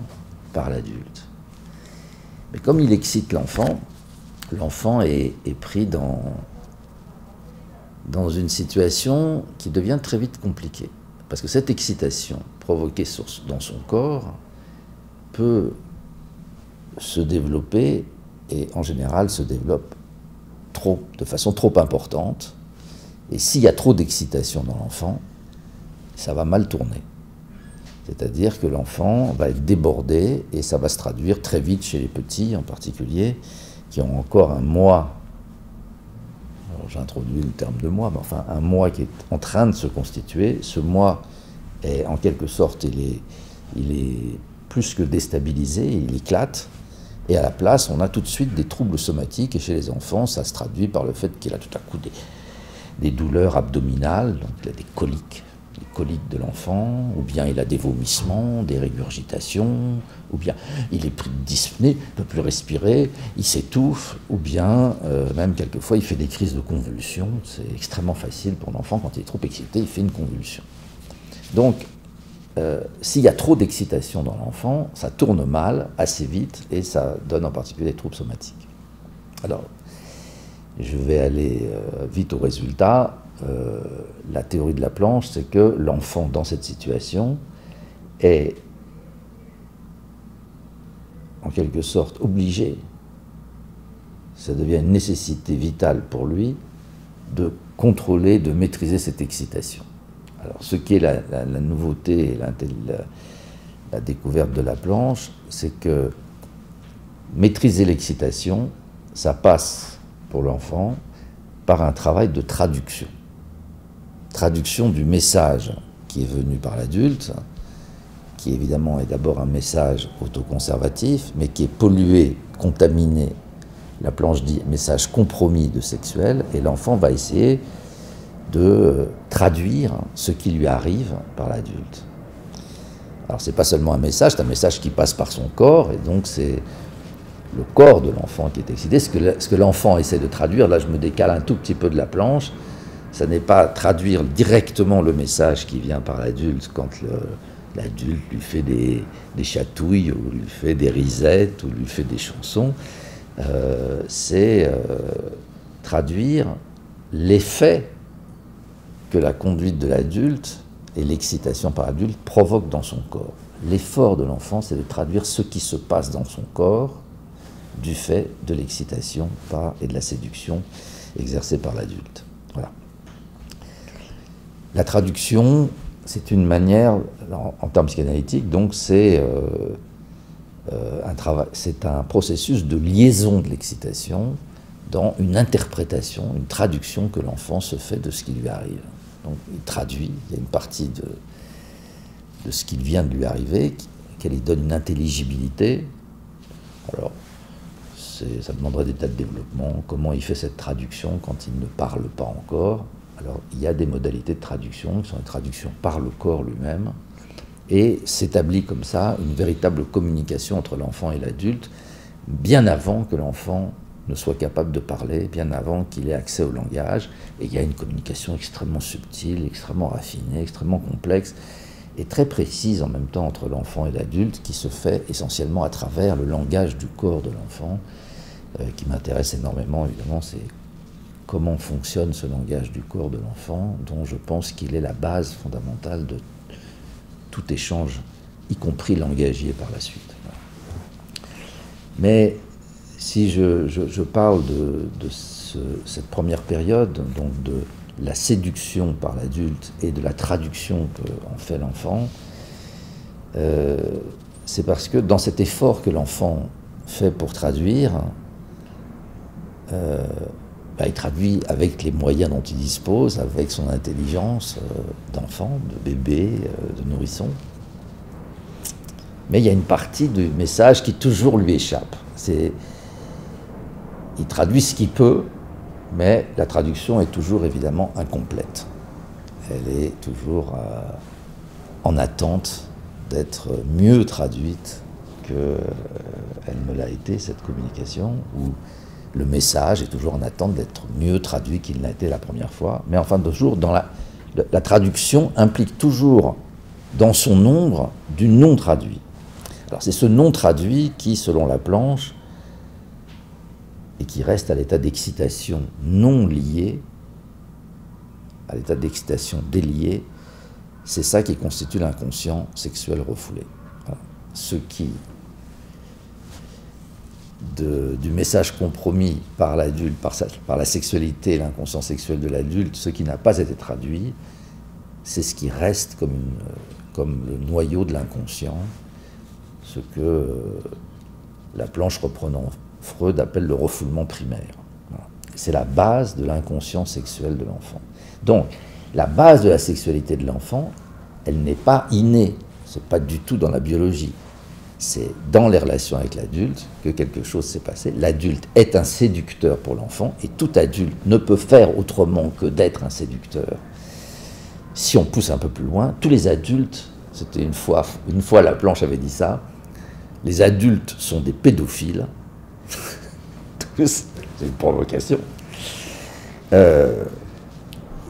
par l'adulte. Mais comme il excite l'enfant, l'enfant est, pris dans, une situation qui devient très vite compliquée. Parce que cette excitation provoquée dans son corps peut se développer et en général se développe trop, de façon trop importante. Et s'il y a trop d'excitation dans l'enfant, ça va mal tourner. C'est-à-dire que l'enfant va être débordé et ça va se traduire très vite chez les petits en particulier, qui ont encore un mois, j'introduis le terme de mois, mais enfin un mois qui est en train de se constituer. Ce mois est en quelque sorte, il est, il est plus que déstabilisé, il éclate. Et à la place, on a tout de suite des troubles somatiques. Et chez les enfants, ça se traduit par le fait qu'il a tout à coup des, des douleurs abdominales, donc il a des coliques coliques de l'enfant, ou bien il a des vomissements, des régurgitations, ou bien il est pris de dyspnée, ne peut plus respirer, il s'étouffe, ou bien euh, même quelquefois il fait des crises de convulsions. C'est extrêmement facile pour l'enfant, quand il est trop excité, il fait une convulsion. Donc, euh, s'il y a trop d'excitation dans l'enfant, ça tourne mal assez vite et ça donne en particulier des troubles somatiques. Alors, je vais aller euh, vite au résultat. Euh, la théorie de la planche, c'est que l'enfant dans cette situation est quelque sorte obligé, ça devient une nécessité vitale pour lui de contrôler, de maîtriser cette excitation. Alors ce qui est la, nouveauté, la, la découverte de la planche, c'est que maîtriser l'excitation, ça passe pour l'enfant par un travail de traduction. Traduction du message qui est venu par l'adulte, qui évidemment est d'abord un message autoconservatif, mais qui est pollué, contaminé. La planche dit message compromis de sexuel, et l'enfant va essayer de traduire ce qui lui arrive par l'adulte. Alors c'est pas seulement un message, c'est un message qui passe par son corps, et donc c'est le corps de l'enfant qui est excité. Ce que l'enfant essaie de traduire, là je me décale un tout petit peu de la planche, ça n'est pas traduire directement le message qui vient par l'adulte quand l'adulte lui fait des, chatouilles ou lui fait des risettes ou lui fait des chansons. Euh, c'est euh, traduire l'effet que la conduite de l'adulte et l'excitation par l'adulte provoquent dans son corps. L'effort de l'enfant, c'est de traduire ce qui se passe dans son corps du fait de l'excitation et de la séduction exercée par l'adulte. La traduction, c'est une manière, en, termes psychanalytiques, donc c'est euh, euh, un un processus de liaison de l'excitation dans une interprétation, une traduction que l'enfant se fait de ce qui lui arrive. Donc il traduit, il y a une partie de, de ce qui vient de lui arriver, qu'elle lui donne une intelligibilité. Alors, ça demanderait des tas de développement, comment il fait cette traduction quand il ne parle pas encore? Alors, il y a des modalités de traduction qui sont des traductions par le corps lui-même, et s'établit comme ça une véritable communication entre l'enfant et l'adulte, bien avant que l'enfant ne soit capable de parler, bien avant qu'il ait accès au langage. Et il y a une communication extrêmement subtile, extrêmement raffinée, extrêmement complexe et très précise en même temps entre l'enfant et l'adulte qui se fait essentiellement à travers le langage du corps de l'enfant. Euh, qui m'intéresse énormément évidemment, c'est comment fonctionne ce langage du corps de l'enfant, dont je pense qu'il est la base fondamentale de tout échange, y compris langagier par la suite. Mais si je, parle de, cette première période, donc de la séduction par l'adulte et de la traduction qu'en fait l'enfant, euh, c'est parce que dans cet effort que l'enfant fait pour traduire, euh, il traduit avec les moyens dont il dispose, avec son intelligence euh, d'enfant, de bébé, de nourrisson. Mais il y a une partie du message qui toujours lui échappe. Il traduit ce qu'il peut, mais la traduction est toujours évidemment incomplète. Elle est toujours euh, en attente d'être mieux traduite qu'elle euh, ne l'a été, cette communication, le message est toujours en attente d'être mieux traduit qu'il n'a été la première fois. Mais enfin, toujours, dans la, la traduction implique toujours dans son nombre du non traduit. Alors c'est ce non traduit qui, selon la planche, et qui reste à l'état d'excitation non liée, à l'état d'excitation déliée, c'est ça qui constitue l'inconscient sexuel refoulé. Ce qui, du message compromis par l'adulte, par, la sexualité et l'inconscient sexuel de l'adulte, ce qui n'a pas été traduit, c'est ce qui reste comme le noyau de l'inconscient, ce que euh, la planche reprenant Freud appelle le refoulement primaire. C'est la base de l'inconscient sexuel de l'enfant. Donc, la base de la sexualité de l'enfant, elle n'est pas innée, c'est pas du tout dans la biologie. C'est dans les relations avec l'adulte que quelque chose s'est passé. L'adulte est un séducteur pour l'enfant et tout adulte ne peut faire autrement que d'être un séducteur. Si on pousse un peu plus loin, tous les adultes, c'était une fois, une la planche avait dit ça, les adultes sont des pédophiles c'est une provocation. Euh,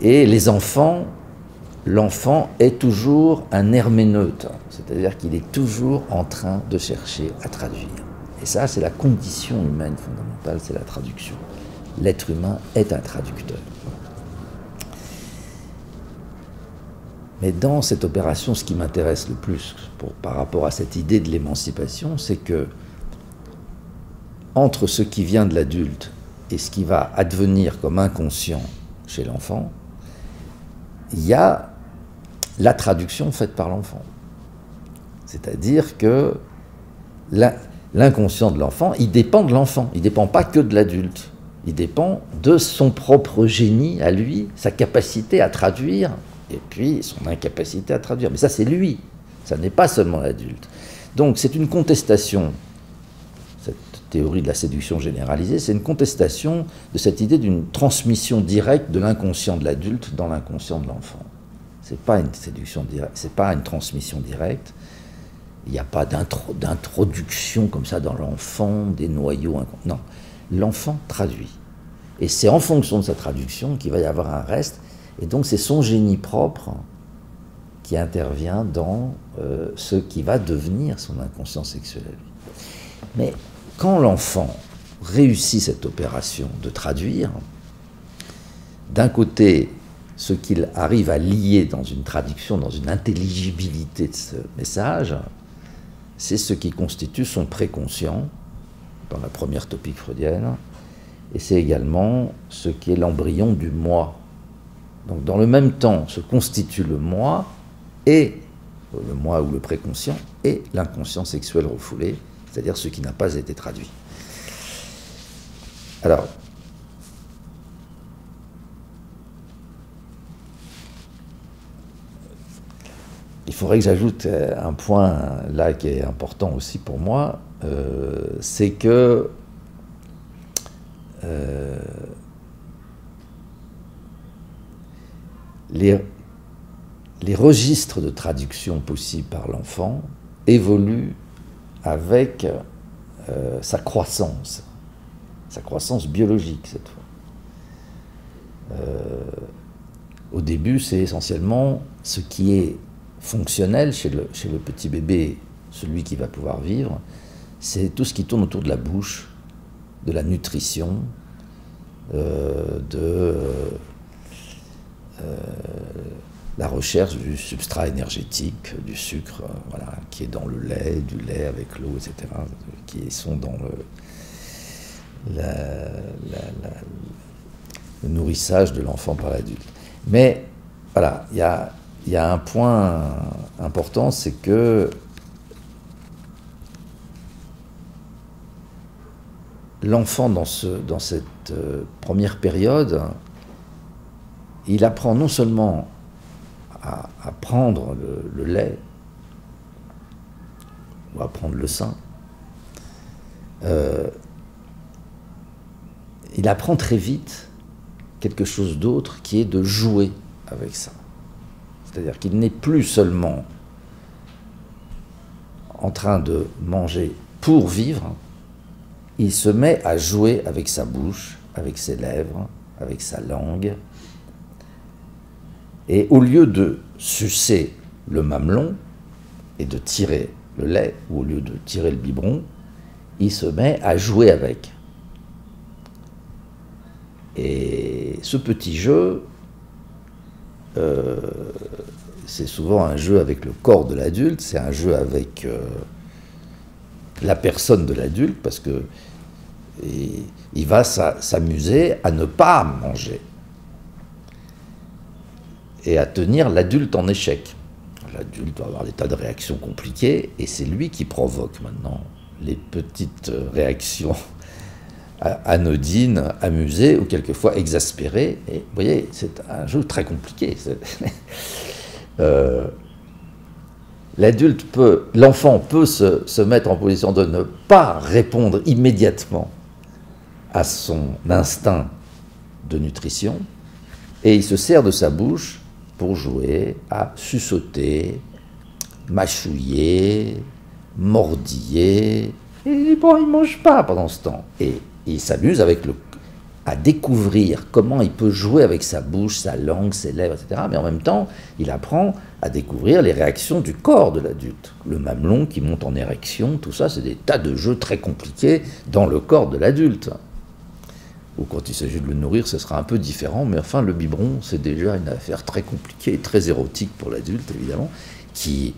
et les enfants, l'enfant est toujours un herméneute, c'est-à-dire qu'il est toujours en train de chercher à traduire. Et ça, c'est la condition humaine fondamentale, c'est la traduction. L'être humain est un traducteur. Mais dans cette opération, ce qui m'intéresse le plus par rapport à cette idée de l'émancipation, c'est que entre ce qui vient de l'adulte et ce qui va advenir comme inconscient chez l'enfant, il y a la traduction faite par l'enfant. C'est-à-dire que l'inconscient de l'enfant, il dépend de l'enfant, il ne dépend pas que de l'adulte, il dépend de son propre génie à lui, sa capacité à traduire, et puis son incapacité à traduire. Mais ça, c'est lui, ça n'est pas seulement l'adulte. Donc c'est une contestation, cette théorie de la séduction généralisée, c'est une contestation de cette idée d'une transmission directe de l'inconscient de l'adulte dans l'inconscient de l'enfant. Ce n'est pas une séduction directe, c'est pas une transmission directe, il n'y a pas d'introduction comme ça dans l'enfant, des noyaux. Non, l'enfant traduit. Et c'est en fonction de sa traduction qu'il va y avoir un reste. Et donc c'est son génie propre qui intervient dans euh, ce qui va devenir son inconscient sexuel. Mais quand l'enfant réussit cette opération de traduire, d'un côté, ce qu'il arrive à lier dans une traduction, dans une intelligibilité de ce message, c'est ce qui constitue son préconscient dans la première topique freudienne, et c'est également ce qui est l'embryon du moi. Donc dans le même temps se constitue le moi et le moi ou le préconscient et l'inconscient sexuel refoulé, c'est-à-dire ce qui n'a pas été traduit. Alors, il faudrait que j'ajoute euh, un point là qui est important aussi pour moi, euh, c'est que euh, les registres de traduction possibles par l'enfant évoluent avec sa croissance, sa croissance biologique cette fois. au début, c'est essentiellement ce qui est fonctionnel chez le, petit bébé, celui qui va pouvoir vivre, c'est tout ce qui tourne autour de la bouche, de la nutrition, euh, de euh, la recherche du substrat énergétique, du sucre, voilà, qui est dans le lait, du lait avec l'eau, etc., qui sont dans le nourrissage de l'enfant par l'adulte. Mais voilà, il y a il y a un point important, c'est que l'enfant dans, cette euh, première période, il apprend non seulement à, prendre le, lait, ou à prendre le sein, euh, il apprend très vite quelque chose d'autre qui est de jouer avec ça. C'est-à-dire qu'il n'est plus seulement en train de manger pour vivre, il se met à jouer avec sa bouche, avec ses lèvres, avec sa langue. Et au lieu de sucer le mamelon et de tirer le lait, ou au lieu de tirer le biberon, il se met à jouer avec. Et ce petit jeu, euh, c'est souvent un jeu avec le corps de l'adulte, c'est un jeu avec euh, la personne de l'adulte, parce que il va s'amuser à ne pas manger et à tenir l'adulte en échec. L'adulte va avoir des tas de réactions compliquées et c'est lui qui provoque maintenant les petites réactions anodine, amusée ou quelquefois exaspérée. Et vous voyez, c'est un jeu très compliqué. Euh, l'adulte peut, l'enfant peut se, se, mettre en position de ne pas répondre immédiatement à son instinct de nutrition, et il se sert de sa bouche pour jouer à sussauter, mâchouiller, mordiller. Et bon, il ne mange pas pendant ce temps. Et il s'amuse avec le, à découvrir comment il peut jouer avec sa bouche, sa langue, ses lèvres, etc. Mais en même temps, il apprend à découvrir les réactions du corps de l'adulte. Le mamelon qui monte en érection, tout ça, c'est des tas de jeux très compliqués dans le corps de l'adulte. Ou quand il s'agit de le nourrir, ce sera un peu différent, mais enfin, le biberon, c'est déjà une affaire très compliquée très érotique pour l'adulte, évidemment, qui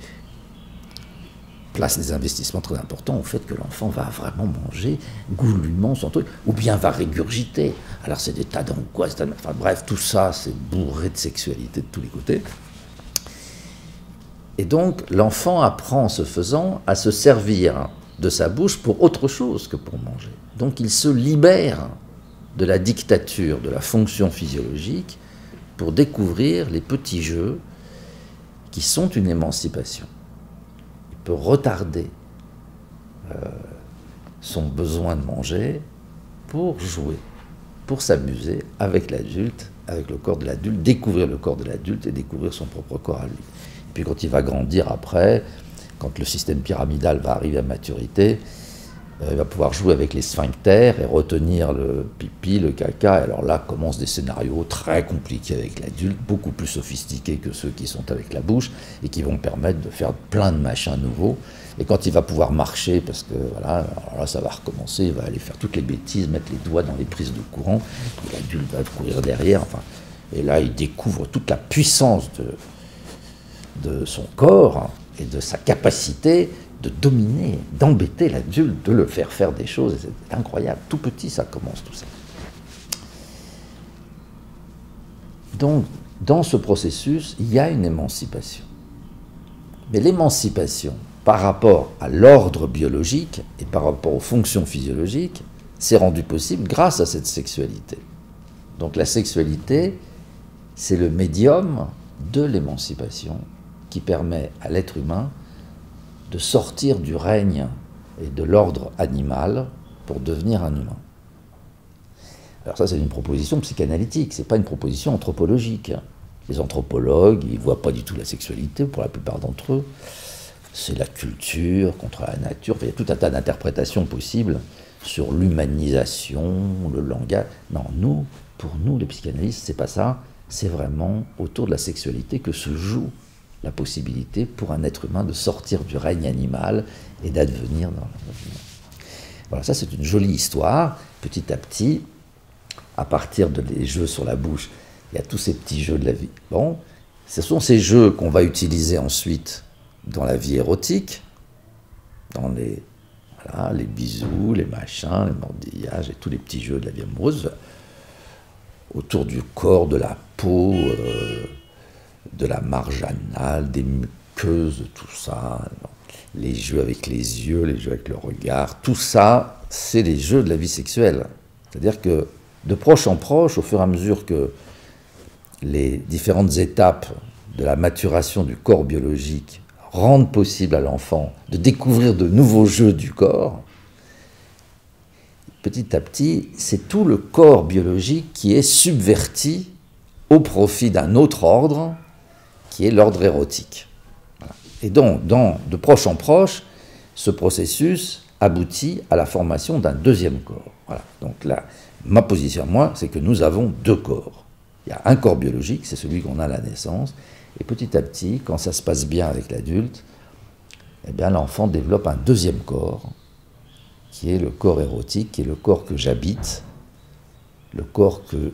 place des investissements très importants au fait que l'enfant va vraiment manger goulûment son truc, ou bien va régurgiter. Alors c'est des tas d'angoisses, enfin bref, tout ça c'est bourré de sexualité de tous les côtés. Et donc l'enfant apprend, ce faisant, à se servir de sa bouche pour autre chose que pour manger. Donc il se libère de la dictature de la fonction physiologique pour découvrir les petits jeux qui sont une émancipation. Peut retarder euh, son besoin de manger pour jouer, pour s'amuser avec l'adulte, avec le corps de l'adulte, découvrir le corps de l'adulte et découvrir son propre corps à lui. Et puis quand il va grandir après, quand le système pyramidal va arriver à maturité, il va pouvoir jouer avec les sphincters et retenir le pipi, le caca. Et alors là commencent des scénarios très compliqués avec l'adulte, beaucoup plus sophistiqués que ceux qui sont avec la bouche et qui vont permettre de faire plein de machins nouveaux. Et quand il va pouvoir marcher, parce que voilà, alors là ça va recommencer, il va aller faire toutes les bêtises, mettre les doigts dans les prises de courant, l'adulte va courir derrière. Enfin, et là il découvre toute la puissance de son corps et de sa capacité de dominer, d'embêter l'adulte, de le faire faire des choses. C'est incroyable. Tout petit, ça commence tout ça. Donc, dans ce processus, il y a une émancipation. Mais l'émancipation, par rapport à l'ordre biologique et par rapport aux fonctions physiologiques, s'est rendue possible grâce à cette sexualité. Donc la sexualité, c'est le médium de l'émancipation qui permet à l'être humain de sortir du règne et de l'ordre animal pour devenir un humain. Alors ça, c'est une proposition psychanalytique, c'est pas une proposition anthropologique. Les anthropologues, ils voient pas du tout la sexualité pour la plupart d'entre eux. C'est la culture contre la nature. il y a tout un tas d'interprétations possibles sur l'humanisation, le langage. Non, nous, pour nous, les psychanalystes, c'est pas ça. C'est vraiment autour de la sexualité que se joue la possibilité pour un être humain de sortir du règne animal et d'advenir dans Voilà, ça c'est une jolie histoire. Petit à petit, à partir de les jeux sur la bouche, il y a tous ces petits jeux de la vie. Bon, ce sont ces jeux qu'on va utiliser ensuite dans la vie érotique, dans les, voilà, les bisous, les machins, les mordillages et tous les petits jeux de la vie amoureuse, autour du corps, de la peau. Euh, de la marge anale, des muqueuses, tout ça, les jeux avec les yeux, les jeux avec le regard, tout ça, c'est les jeux de la vie sexuelle. C'est-à-dire que de proche en proche, au fur et à mesure que les différentes étapes de la maturation du corps biologique rendent possible à l'enfant de découvrir de nouveaux jeux du corps, petit à petit, c'est tout le corps biologique qui est subverti au profit d'un autre ordre qui est l'ordre érotique. Et donc, de proche en proche, ce processus aboutit à la formation d'un deuxième corps. Voilà. Donc là, ma position, moi, c'est que nous avons deux corps. Il y a un corps biologique, c'est celui qu'on a à la naissance, et petit à petit, quand ça se passe bien avec l'adulte, eh bien l'enfant développe un deuxième corps, qui est le corps érotique, qui est le corps que j'habite, le corps que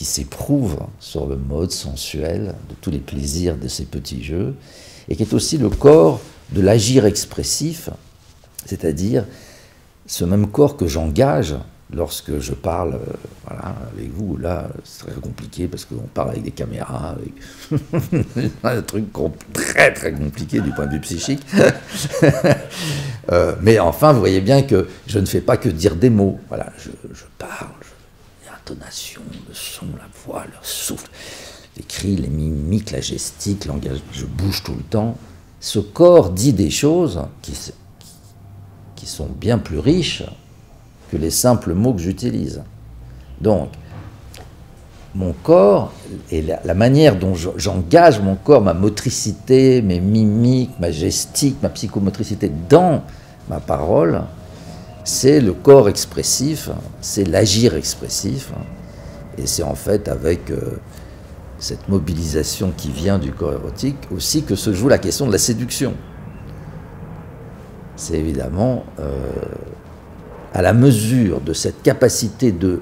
qui s'éprouve sur le mode sensuel de tous les plaisirs de ces petits jeux, et qui est aussi le corps de l'agir expressif, c'est-à-dire ce même corps que j'engage lorsque je parle euh, avec vous. Là, c'est très compliqué parce qu'on parle avec des caméras, avec un truc très très compliqué du point de vue psychique. Euh, mais enfin, vous voyez bien que je ne fais pas que dire des mots. Voilà, je parle, le son, la voix, le souffle, les cris, les mimiques, la gestique, langage, je bouge tout le temps. Ce corps dit des choses qui, qui sont bien plus riches que les simples mots que j'utilise. Donc, mon corps et la, la manière dont j'engage mon corps, ma motricité, mes mimiques, ma gestique, ma psychomotricité dans ma parole, c'est le corps expressif, c'est l'agir expressif, et c'est en fait avec euh, cette mobilisation qui vient du corps érotique aussi que se joue la question de la séduction. C'est évidemment euh, à la mesure de cette capacité de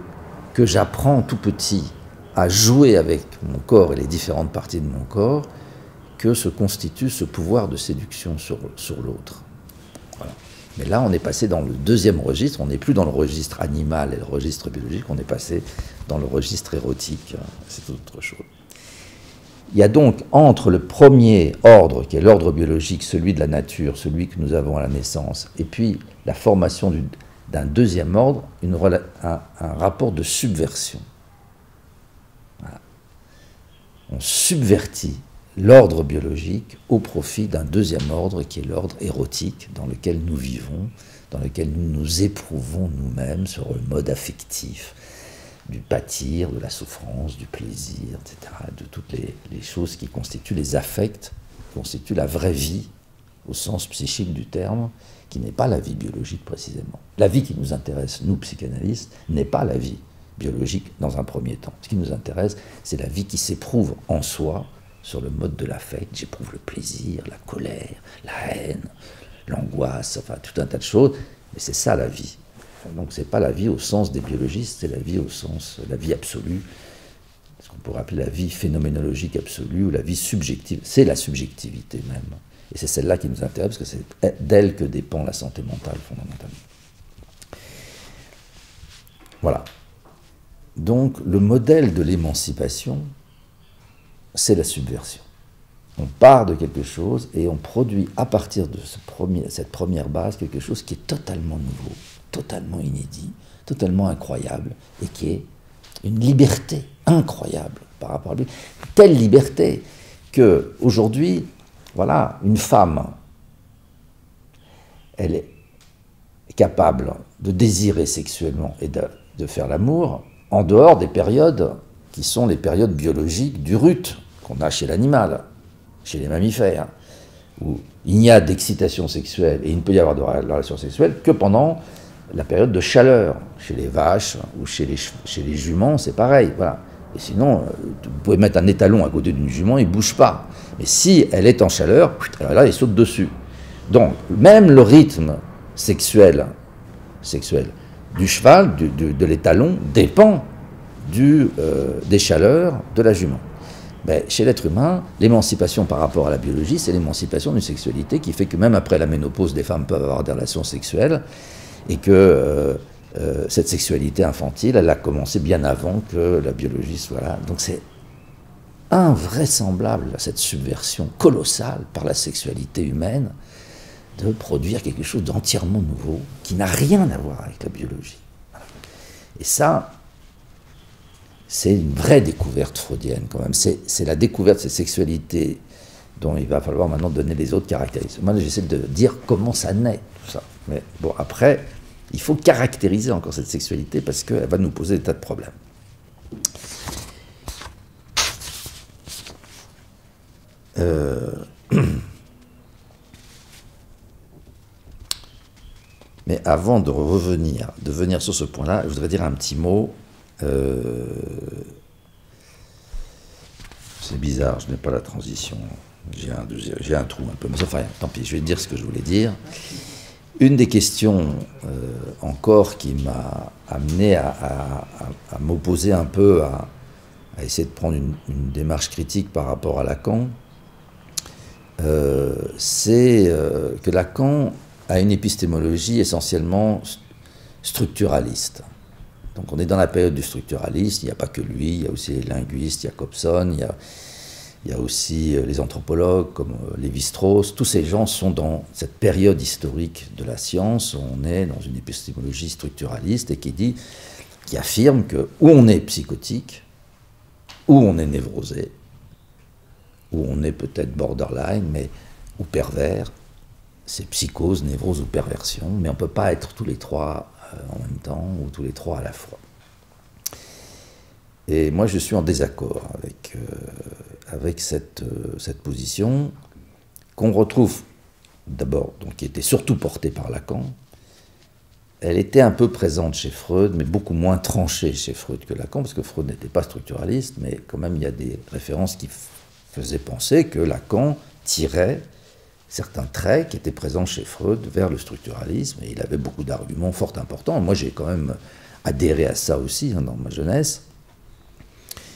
que j'apprends tout petit à jouer avec mon corps et les différentes parties de mon corps que se constitue ce pouvoir de séduction sur, sur l'autre. Mais là, on est passé dans le deuxième registre, on n'est plus dans le registre animal et le registre biologique, on est passé dans le registre érotique, c'est autre chose. Il y a donc entre le premier ordre, qui est l'ordre biologique, celui de la nature, celui que nous avons à la naissance, et puis la formation d'un deuxième ordre, une, un, un, rapport de subversion. On subvertit l'ordre biologique au profit d'un deuxième ordre qui est l'ordre érotique dans lequel nous vivons, dans lequel nous nous éprouvons nous-mêmes sur le mode affectif, du pâtir, de la souffrance, du plaisir, etc., de toutes les, choses qui constituent les affects, qui constituent la vraie vie au sens psychique du terme, qui n'est pas la vie biologique précisément. La vie qui nous intéresse, nous psychanalystes, n'est pas la vie biologique dans un premier temps. Ce qui nous intéresse, c'est la vie qui s'éprouve en soi sur le mode de l'affect. J'éprouve le plaisir, la colère, la haine, l'angoisse, enfin tout un tas de choses. Mais c'est ça la vie. Donc c'est pas la vie au sens des biologistes, c'est la vie au sens, la vie absolue, ce qu'on pourrait appeler la vie phénoménologique absolue ou la vie subjective. C'est la subjectivité même. Et c'est celle-là qui nous intéresse parce que c'est d'elle que dépend la santé mentale fondamentalement. Voilà. Donc le modèle de l'émancipation, c'est la subversion. On part de quelque chose et on produit à partir de cette première base quelque chose qui est totalement nouveau, totalement inédit, totalement incroyable, et qui est une liberté incroyable par rapport à lui. Telle liberté que aujourd'hui, voilà, une femme, elle est capable de désirer sexuellement et de faire l'amour en dehors des périodes qui sont les périodes biologiques du rut qu'on a chez l'animal, chez les mammifères, où il n'y a d'excitation sexuelle et il ne peut y avoir de relation sexuelle que pendant la période de chaleur. Chez les vaches ou chez les, juments, c'est pareil. Voilà. Et sinon, euh, vous pouvez mettre un étalon à côté d'une jument, il ne bouge pas. Mais si elle est en chaleur, là, il saute dessus. Donc, même le rythme sexuel du cheval, de l'étalon, dépend du, euh, des chaleurs de la jument. Mais chez l'être humain, l'émancipation par rapport à la biologie, c'est l'émancipation d'une sexualité qui fait que même après la ménopause, des femmes peuvent avoir des relations sexuelles et que euh, euh, cette sexualité infantile, elle a commencé bien avant que la biologie soit là. Donc c'est invraisemblable, cette subversion colossale par la sexualité humaine de produire quelque chose d'entièrement nouveau qui n'a rien à voir avec la biologie. Et ça, c'est une vraie découverte freudienne quand même. C'est la découverte de cette sexualité dont il va falloir maintenant donner les autres caractéristiques. Moi, j'essaie de dire comment ça naît, tout ça. Mais bon, après, il faut caractériser encore cette sexualité parce qu'elle va nous poser des tas de problèmes. Euh, mais avant de revenir, de venir sur ce point-là, je voudrais dire un petit mot. Euh, c'est bizarre, je n'ai pas la transition. J'ai un, trou un peu, mais enfin, tant pis, je vais dire ce que je voulais dire. Une des questions euh, encore qui m'a amené à, m'opposer un peu, à, essayer de prendre une, démarche critique par rapport à Lacan, euh, c'est que Lacan a une épistémologie essentiellement structuraliste. Donc on est dans la période du structuralisme, il n'y a pas que lui, il y a aussi les linguistes, il y a Cobson, il y a aussi euh, les anthropologues comme euh, Lévi-Strauss. Tous ces gens sont dans cette période historique de la science. On est dans une épistémologie structuraliste et qui affirme que où on est psychotique, où on est névrosé, où on est peut-être borderline, mais ou pervers, c'est psychose, névrose ou perversion, mais on ne peut pas être tous les trois en même temps ou tous les trois à la fois. Et moi, je suis en désaccord avec, avec cette, euh, cette position qu'on retrouve d'abord, donc qui était surtout portée par Lacan. Elle était un peu présente chez Freud, mais beaucoup moins tranchée chez Freud que Lacan, parce que Freud n'était pas structuraliste, mais quand même il y a des références qui faisaient penser que Lacan tirait certains traits qui étaient présents chez Freud vers le structuralisme, et il avait beaucoup d'arguments fort importants. Moi j'ai quand même adhéré à ça aussi hein, dans ma jeunesse.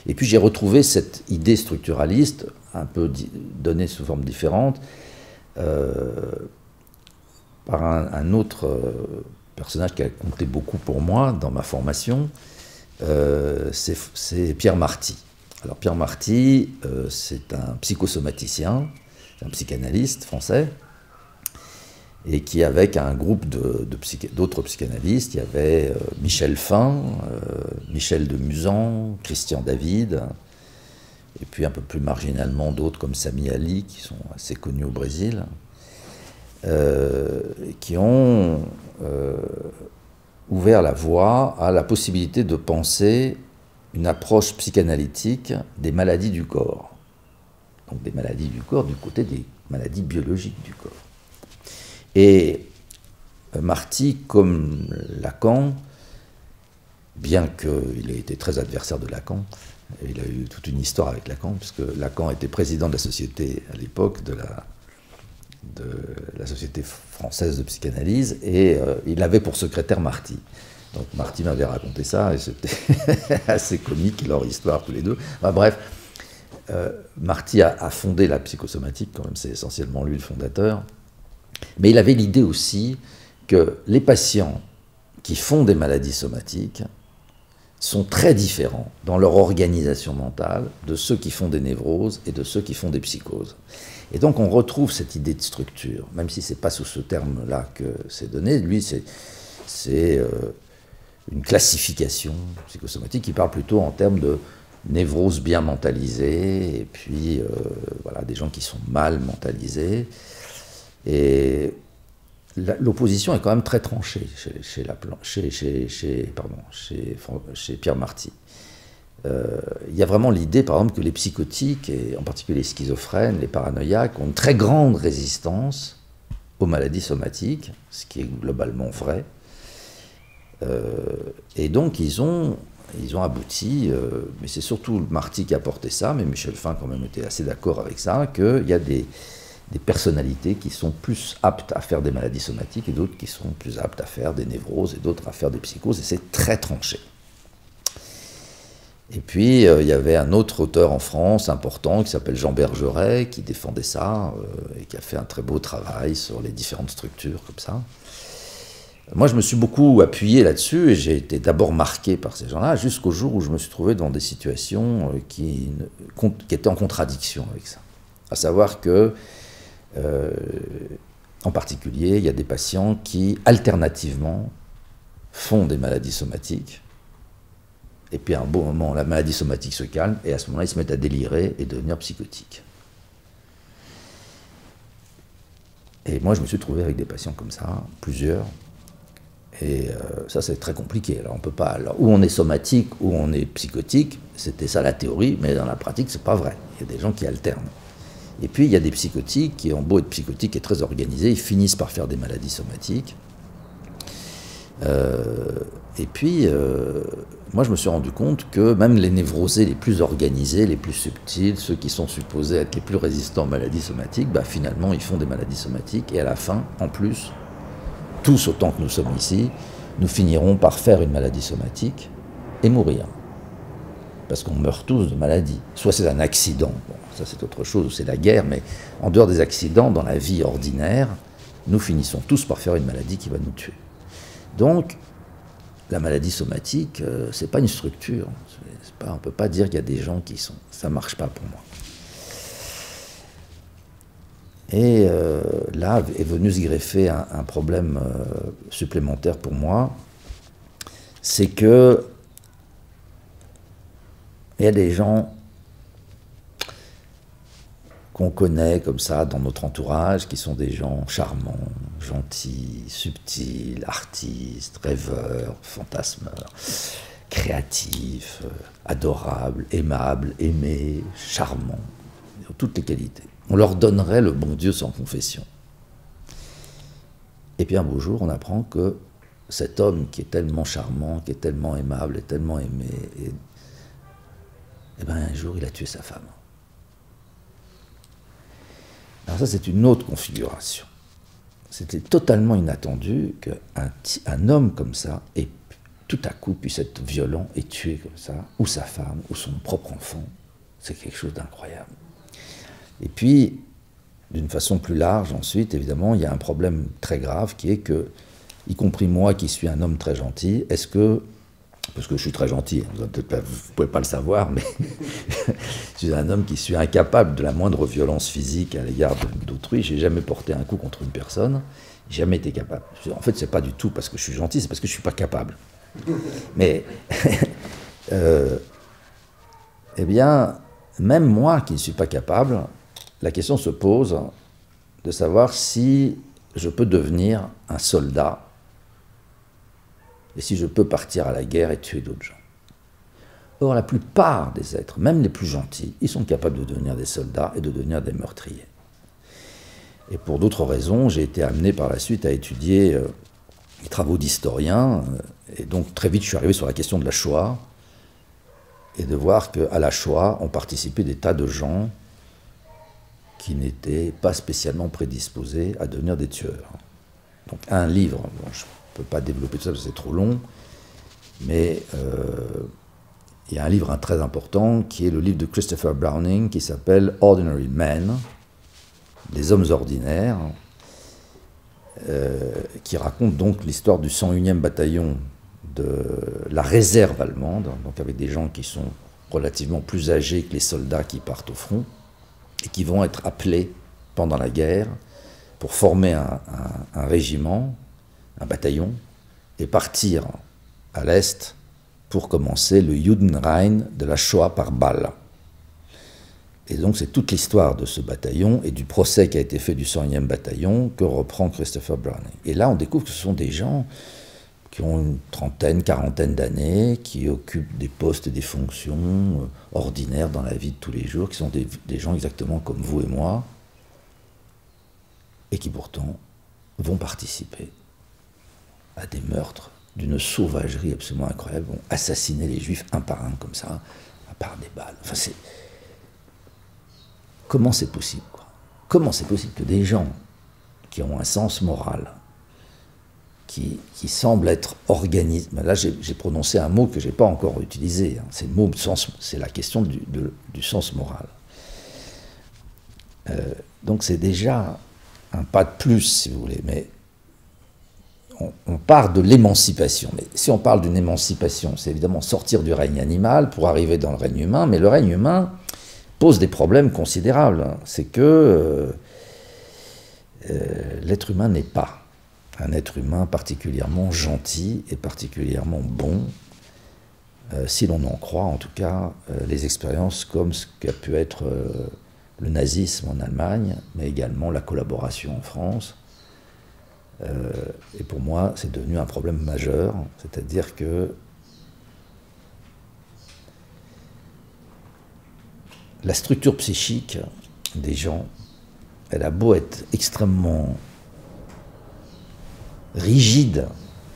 Et puis j'ai retrouvé cette idée structuraliste, un peu donnée sous forme différente, euh, par un, autre euh, personnage qui a compté beaucoup pour moi dans ma formation, euh, c'est Pierre Marty. Alors Pierre Marty, c'est un psychosomaticien, un psychanalyste français, et qui, avec un groupe d'autres psychanalystes, il y avait Michel Fin, Michel de Musan, Christian David, et puis un peu plus marginalement d'autres comme Sami Ali, qui sont assez connus au Brésil, euh, qui ont euh, ouvert la voie à la possibilité de penser une approche psychanalytique des maladies du corps. Donc des maladies du corps du côté des maladies biologiques du corps. Et euh, Marty, comme Lacan, bien qu'il ait été très adversaire de Lacan, il a eu toute une histoire avec Lacan, puisque Lacan était président de la société à l'époque, de la, de la Société française de psychanalyse, et euh, il avait pour secrétaire Marty. Donc Marty m'avait raconté ça, et c'était assez comique leur histoire tous les deux. bref, euh, Marty a, fondé la psychosomatique, quand même c'est essentiellement lui le fondateur, mais il avait l'idée aussi que les patients qui font des maladies somatiques sont très différents dans leur organisation mentale de ceux qui font des névroses et de ceux qui font des psychoses. Et donc on retrouve cette idée de structure, même si ce n'est pas sous ce terme-là que c'est donné. Lui, c'est euh, une classification psychosomatique qui parle plutôt en termes de névrose bien mentalisée, et puis euh, voilà, des gens qui sont mal mentalisés. Et l'opposition est quand même très tranchée chez, Pierre Marty. Euh, il y a vraiment l'idée, par exemple, que les psychotiques, et en particulier les schizophrènes, les paranoïaques, ont une très grande résistance aux maladies somatiques, ce qui est globalement vrai. Euh, et donc, ils ont, ils ont abouti, euh, mais c'est surtout Marty qui a porté ça, mais Michel Fin, quand même, était assez d'accord avec ça, qu'il y a des, personnalités qui sont plus aptes à faire des maladies somatiques et d'autres qui sont plus aptes à faire des névroses et d'autres à faire des psychoses, et c'est très tranché. Et puis, euh, il y avait un autre auteur en France important qui s'appelle Jean Bergeret, qui défendait ça euh, et qui a fait un très beau travail sur les différentes structures comme ça. Moi, je me suis beaucoup appuyé là-dessus et j'ai été d'abord marqué par ces gens-là jusqu'au jour où je me suis trouvé dans des situations euh, qui, qui étaient en contradiction avec ça. À savoir que euh, en particulier, il y a des patients qui, alternativement, font des maladies somatiques. Et puis à un bon moment, la maladie somatique se calme, et à ce moment-là, ils se mettent à délirer et devenir psychotiques. Et moi, je me suis trouvé avec des patients comme ça, plusieurs. Et euh, ça, c'est très compliqué. Alors, on peut pas. Alors, où on est somatique, où on est psychotique, c'était ça la théorie, mais dans la pratique, c'est pas vrai. Il y a des gens qui alternent. Et puis il y a des psychotiques qui, en beau être psychotiques et très organisés, ils finissent par faire des maladies somatiques. Euh, et puis, euh, moi, je me suis rendu compte que même les névrosés les plus organisés, les plus subtils, ceux qui sont supposés être les plus résistants aux maladies somatiques, bah, finalement, ils font des maladies somatiques. Et à la fin, en plus, tous autant que nous sommes ici, nous finirons par faire une maladie somatique et mourir. Parce qu'on meurt tous de maladie. Soit c'est un accident, ça c'est autre chose, c'est la guerre, mais en dehors des accidents, dans la vie ordinaire, nous finissons tous par faire une maladie qui va nous tuer. Donc, la maladie somatique, euh, c'est pas une structure. On ne peut pas dire qu'il y a des gens qui sont. Ça ne marche pas pour moi. Et euh, là est venu se greffer un, problème euh, supplémentaire pour moi, c'est que il y a des gens qu'on connaît comme ça dans notre entourage, qui sont des gens charmants, gentils, subtils, artistes, rêveurs, fantasmeurs, créatifs, euh, adorables, aimables, aimés, charmants, toutes les qualités. On leur donnerait le bon Dieu sans confession. Et puis un beau jour, on apprend que cet homme qui est tellement charmant, qui est tellement aimable et tellement aimé, et, et ben un jour il a tué sa femme. Alors ça, c'est une autre configuration. C'était totalement inattendu qu'un un homme comme ça, et tout à coup, puisse être violent et tuer comme ça, ou sa femme, ou son propre enfant. C'est quelque chose d'incroyable. Et puis, d'une façon plus large, ensuite, évidemment, il y a un problème très grave qui est que, y compris moi qui suis un homme très gentil, est-ce que, parce que je suis très gentil, vous ne pouvez pas le savoir, mais je suis un homme qui suis incapable de la moindre violence physique à l'égard d'autrui, j'ai jamais porté un coup contre une personne, jamais été capable. En fait, c'est pas du tout parce que je suis gentil, c'est parce que je suis pas capable. Mais, euh, eh bien, même moi qui ne suis pas capable, la question se pose de savoir si je peux devenir un soldat et si je peux partir à la guerre et tuer d'autres gens. Or, la plupart des êtres, même les plus gentils, ils sont capables de devenir des soldats et de devenir des meurtriers. Et pour d'autres raisons, j'ai été amené par la suite à étudier euh, les travaux d'historiens, euh, et donc très vite je suis arrivé sur la question de la Shoah, et de voir qu'à la Shoah ont participé des tas de gens qui n'étaient pas spécialement prédisposés à devenir des tueurs. Donc un livre, je ne peux pas développer tout ça parce que c'est trop long, mais euh, il y a un livre très important qui est le livre de Christopher Browning qui s'appelle Ordinary Men, les hommes ordinaires, euh, qui raconte donc l'histoire du 101e bataillon de la réserve allemande, donc avec des gens qui sont relativement plus âgés que les soldats qui partent au front et qui vont être appelés pendant la guerre pour former un, régiment, un bataillon, et partir à l'est pour commencer le Judenrein de la Shoah par balle. Et donc c'est toute l'histoire de ce bataillon et du procès qui a été fait du 101e bataillon que reprend Christopher Browning. Et là on découvre que ce sont des gens qui ont une trentaine, quarantaine d'années, qui occupent des postes et des fonctions euh, ordinaires dans la vie de tous les jours, qui sont des, gens exactement comme vous et moi, et qui pourtant vont participer à des meurtres d'une sauvagerie absolument incroyable, vont assassiner les juifs un par un comme ça, à part des balles. C'est... Comment c'est possible Comment c'est possible que des gens qui ont un sens moral, qui, semble être organisme. Là, j'ai prononcé un mot que je n'ai pas encore utilisé. Hein. C'est la question du, sens moral. Euh, donc c'est déjà un pas de plus, si vous voulez, mais on, on part de l'émancipation. Mais si on parle d'une émancipation, c'est évidemment sortir du règne animal pour arriver dans le règne humain, mais le règne humain pose des problèmes considérables. C'est que euh, euh, l'être humain n'est pas un être humain particulièrement gentil et particulièrement bon, euh, si l'on en croit en tout cas euh, les expériences comme ce qu'a pu être euh, le nazisme en Allemagne, mais également la collaboration en France. et pour moi, c'est devenu un problème majeur, c'est-à-dire que la structure psychique des gens, elle a beau être extrêmement rigide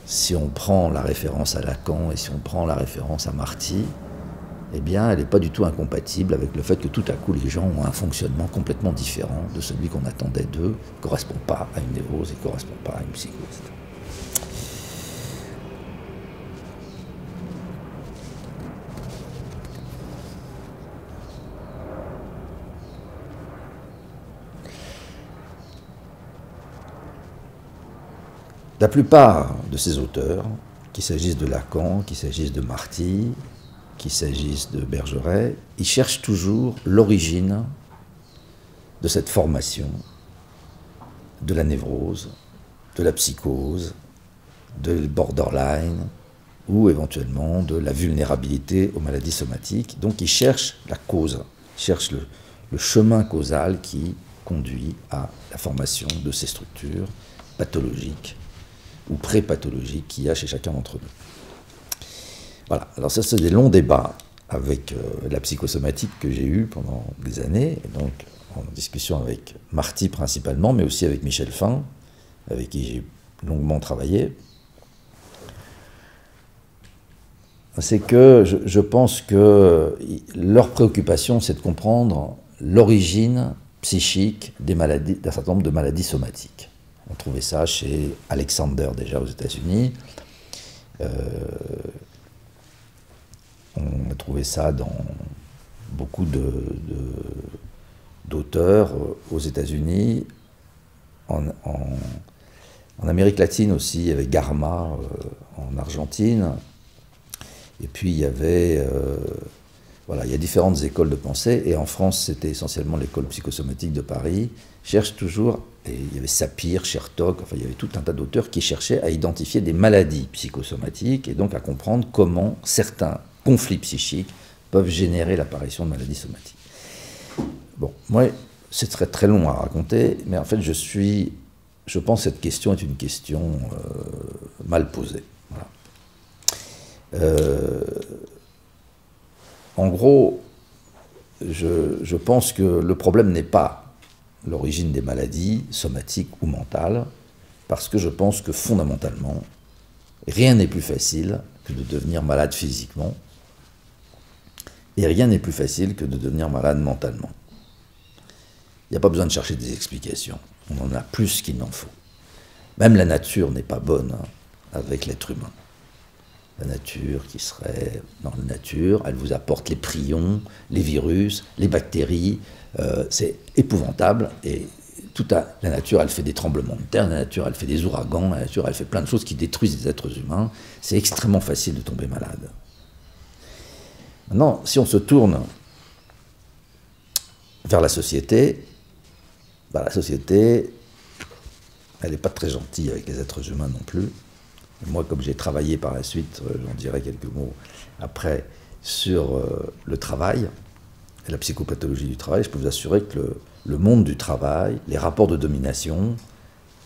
si on prend la référence à Lacan et si on prend la référence à Marty, eh bien, elle n'est pas du tout incompatible avec le fait que tout à coup, les gens ont un fonctionnement complètement différent de celui qu'on attendait d'eux, ne correspond pas à une névrose et ne correspond pas à une psychose. La plupart de ces auteurs, qu'il s'agisse de Lacan, qu'il s'agisse de Marty, qu'il s'agisse de Bergeret, ils cherchent toujours l'origine de cette formation, de la névrose, de la psychose, de borderline ou éventuellement de la vulnérabilité aux maladies somatiques. Donc ils cherchent la cause, ils cherchent le, le chemin causal qui conduit à la formation de ces structures pathologiques ou pré-pathologique qu'il y a chez chacun d'entre nous. Voilà, alors ça c'est des longs débats avec euh, la psychosomatique que j'ai eu pendant des années, donc en discussion avec Marty principalement, mais aussi avec Michel Fin, avec qui j'ai longuement travaillé. C'est que je, je, pense que leur préoccupation, c'est de comprendre l'origine psychique d'un certain nombre de maladies somatiques. On trouvait ça chez Alexander déjà aux États-Unis. Euh, on a trouvé ça dans beaucoup d'auteurs aux États-Unis, en, Amérique latine aussi, il y avait Garma en Argentine, et puis il y avait voilà, il y a différentes écoles de pensée, et en France, c'était essentiellement l'école psychosomatique de Paris, cherche toujours, il y avait Sapir, Chertok, enfin il y avait tout un tas d'auteurs qui cherchaient à identifier des maladies psychosomatiques, et donc à comprendre comment certains conflits psychiques peuvent générer l'apparition de maladies somatiques. Bon, moi, c'est très très long à raconter, mais en fait, je suis, je pense que cette question est une question euh, mal posée. Euh, en gros, je, pense que le problème n'est pas l'origine des maladies somatiques ou mentales, parce que je pense que fondamentalement, rien n'est plus facile que de devenir malade physiquement, et rien n'est plus facile que de devenir malade mentalement. Il n'y a pas besoin de chercher des explications, on en a plus qu'il n'en faut. Même la nature n'est pas bonne hein, avec l'être humain la nature qui serait dans la nature, elle vous apporte les prions, les virus, les bactéries, euh, c'est épouvantable et la nature, elle fait des tremblements de terre, la nature, elle fait des ouragans, la nature, elle fait plein de choses qui détruisent les êtres humains. C'est extrêmement facile de tomber malade. Maintenant, si on se tourne vers la société, bah, la société, elle n'est pas très gentille avec les êtres humains non plus. Moi, comme j'ai travaillé par la suite, euh, j'en dirai quelques mots après, sur euh, le travail et la psychopathologie du travail, je peux vous assurer que le, monde du travail, les rapports de domination,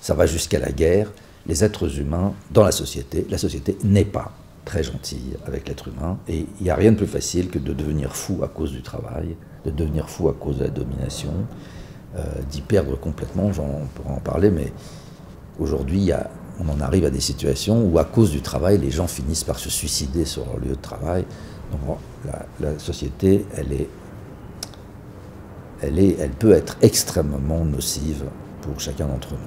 ça va jusqu'à la guerre. Les êtres humains dans la société, la société n'est pas très gentille avec l'être humain et il n'y a rien de plus facile que de devenir fou à cause du travail, de devenir fou à cause de la domination, euh, d'y perdre complètement, j'en pourrais en parler, mais aujourd'hui il y a on en arrive à des situations où, à cause du travail, les gens finissent par se suicider sur leur lieu de travail. Donc, la, société, elle elle peut être extrêmement nocive pour chacun d'entre nous.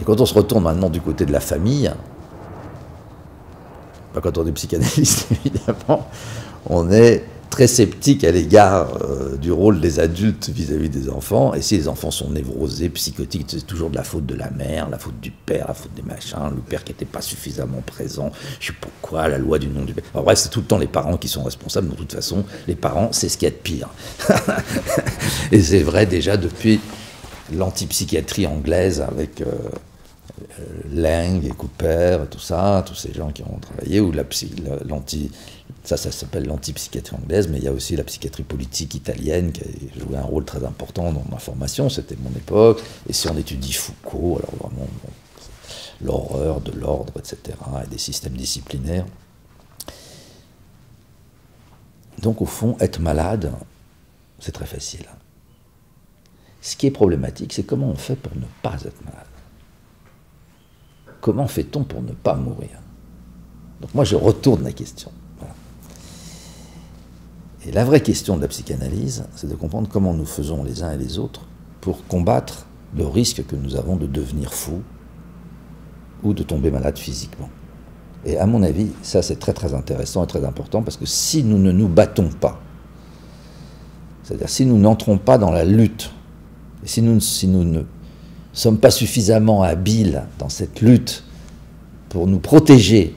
Et quand on se retourne maintenant du côté de la famille, pas quand on est psychanalyste évidemment, on est très sceptique à l'égard euh, du rôle des adultes vis-à-vis des enfants. Et si les enfants sont névrosés, psychotiques, c'est toujours de la faute de la mère, la faute du père, la faute des machins, le père qui n'était pas suffisamment présent, je sais pourquoi, la loi du nom du père. En bref, c'est tout le temps les parents qui sont responsables. De toute façon, les parents, c'est ce qu'il y a de pire. et c'est vrai déjà depuis l'antipsychiatrie anglaise avec... Euh, euh Lang et Cooper, tout ça, tous ces gens qui ont travaillé, ou l'anti, ça, ça s'appelle l'antipsychiatrie anglaise, mais il y a aussi la psychiatrie politique italienne qui a joué un rôle très important dans ma formation, c'était mon époque. Et si on étudie Foucault, alors vraiment l'horreur de l'ordre, etc., et des systèmes disciplinaires. Donc au fond, être malade, c'est très facile. Ce qui est problématique, c'est comment on fait pour ne pas être malade. Comment fait-on pour ne pas mourir? Donc moi, je retourne la question. Et la vraie question de la psychanalyse, c'est de comprendre comment nous faisons les uns et les autres pour combattre le risque que nous avons de devenir fous ou de tomber malade physiquement. Et à mon avis, ça c'est très très intéressant et très important parce que si nous ne nous battons pas, c'est-à-dire si nous n'entrons pas dans la lutte, si nous ne sommes pas suffisamment habiles dans cette lutte pour nous protéger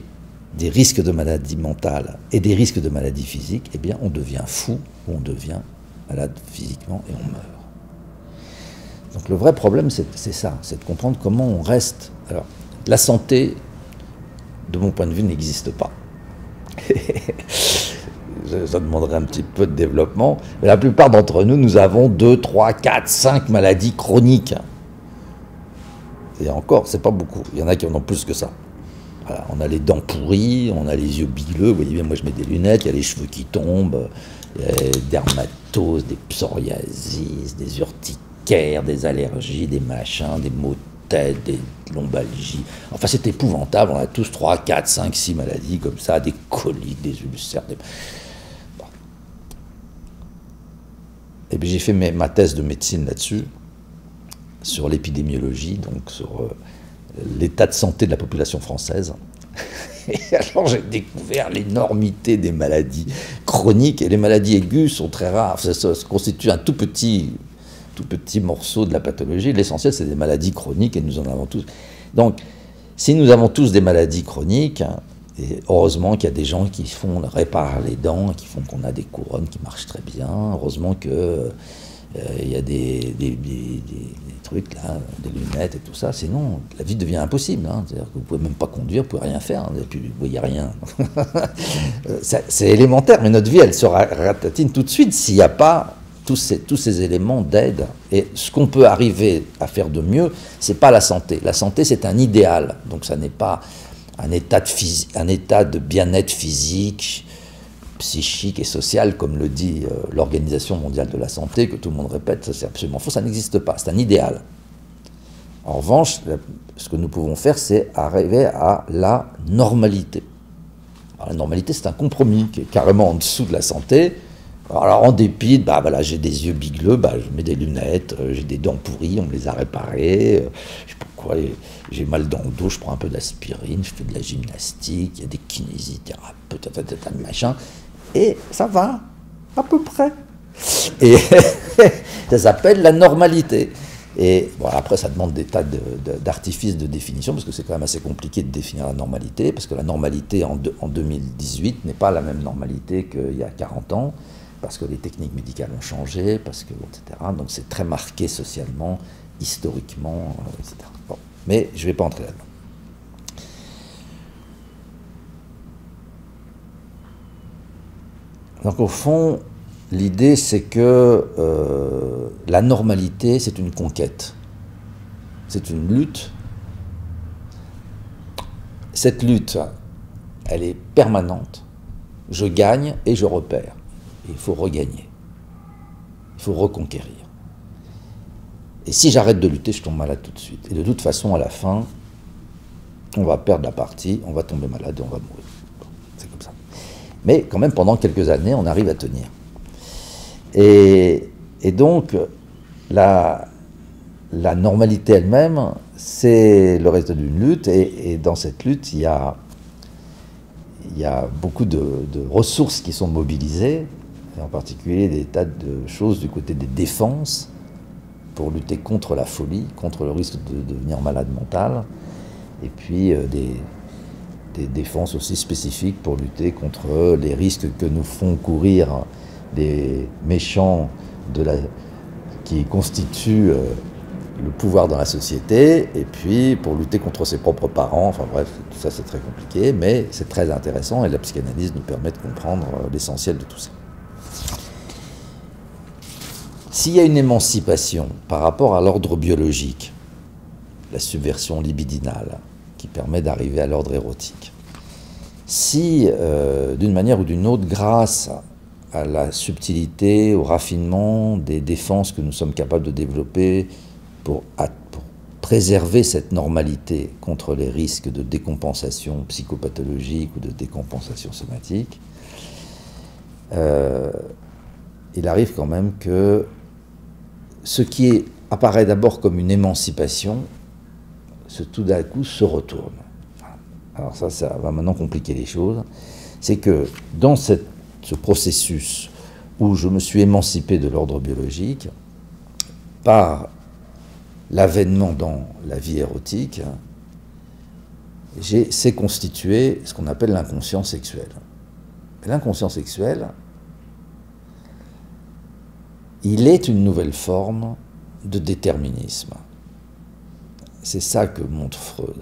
des risques de maladie mentale et des risques de maladie physique, eh bien, on devient fou ou on devient malade physiquement et on meurt. Donc le vrai problème, c'est ça, c'est de comprendre comment on reste. Alors, la santé, de mon point de vue, n'existe pas. ça demanderait un petit peu de développement. Mais la plupart d'entre nous, nous avons 2, 3, 4, 5 maladies chroniques. Et encore, c'est pas beaucoup. Il y en a qui en ont plus que ça on a les dents pourries, on a les yeux bileux, vous voyez bien, moi je mets des lunettes, il y a les cheveux qui tombent, des dermatoses, des psoriasis, des urticaires, des allergies, des machins, des maux de tête, des lombalgies. Enfin, c'est épouvantable, on a tous 3, 4, 5, 6 maladies comme ça, des coliques, des ulcères. Et puis j'ai fait ma thèse de médecine là-dessus, sur l'épidémiologie, donc sur... Euh, l'état de santé de la population française. alors j'ai découvert l'énormité des maladies chroniques, et les maladies aiguës sont très rares, ça, constitue un tout petit, tout petit morceau de la pathologie. L'essentiel, c'est des maladies chroniques, et nous en avons tous. Donc, si nous avons tous des maladies chroniques, et heureusement qu'il y a des gens qui font réparer les dents, qui font qu'on a des couronnes qui marchent très bien. Heureusement que euh, y a des, des lunettes et tout ça. Sinon, la vie devient impossible. Hein. Vous pouvez même pas conduire, vous pouvez rien faire, hein. vous voyez rien. c'est élémentaire, mais notre vie, elle se ratatine tout de suite s'il n'y a pas tous ces, tous ces éléments d'aide. Et ce qu'on peut arriver à faire de mieux, c'est pas la santé. La santé, c'est un idéal. Donc ça n'est pas un état de, un état de bien-être physique, psychique et social, comme le dit euh, l'Organisation mondiale de la santé, que tout le monde répète, c'est absolument faux, ça n'existe pas, c'est un idéal. En revanche, ce que nous pouvons faire, c'est arriver à la normalité. la normalité, c'est un compromis qui est carrément en dessous de la santé. Alors en dépit, bah voilà, j'ai des yeux bigleux, bah, je mets des lunettes, euh, j'ai des dents pourries, on me les a réparées, euh, je sais pas j'ai mal dans le dos, je prends un peu d'aspirine, je fais de la gymnastique, il y a des kinésithérapeutes, machin, et ça va, à peu près. Et ça s'appelle la normalité. Et bon, après, ça demande des tas d'artifices de, définition, parce que c'est quand même assez compliqué de définir la normalité, parce que la normalité en, en 2018 n'est pas la même normalité qu'il y a 40 ans, parce que les techniques médicales ont changé, parce que, etc. Donc c'est très marqué socialement, historiquement, euh, etc. Bon. Mais je ne vais pas entrer là-dedans. Donc au fond, l'idée c'est que euh, la normalité c'est une conquête, c'est une lutte. Cette lutte, elle est permanente. Je gagne et je repère. il faut regagner. Il faut reconquérir. Et si j'arrête de lutter, je tombe malade tout de suite. Et de toute façon, à la fin, on va perdre la partie, on va tomber malade et on va mourir. Mais quand même, pendant quelques années, on arrive à tenir. Et, donc, la, normalité elle-même, c'est le reste d'une lutte. Et, dans cette lutte, il y a, il y a beaucoup de, ressources qui sont mobilisées, en particulier des tas de choses du côté des défenses pour lutter contre la folie, contre le risque de devenir malade mental, et puis euh, des, des défenses aussi spécifiques pour lutter contre les risques que nous font courir les méchants qui constituent euh, le pouvoir dans la société, et puis pour lutter contre ses propres parents, enfin bref, tout ça c'est très compliqué, mais c'est très intéressant et la psychanalyse nous permet de comprendre euh, l'essentiel de tout ça. S'il y a une émancipation par rapport à l'ordre biologique, la subversion libidinale, qui permet d'arriver à l'ordre érotique, si euh, d'une manière ou d'une autre, grâce à la subtilité, au raffinement des défenses que nous sommes capables de développer pour, préserver cette normalité contre les risques de décompensation psychopathologique ou de décompensation somatique, euh, il arrive quand même que ce qui apparaît d'abord comme une émancipation, ce tout d'un coup se retourne. Alors ça, ça va maintenant compliquer les choses. C'est que dans ce processus où je me suis émancipé de l'ordre biologique, par l'avènement dans la vie érotique, c'est constitué ce qu'on appelle l'inconscient sexuel. L'inconscient sexuel, il est une nouvelle forme de déterminisme. C'est ça que montre Freud.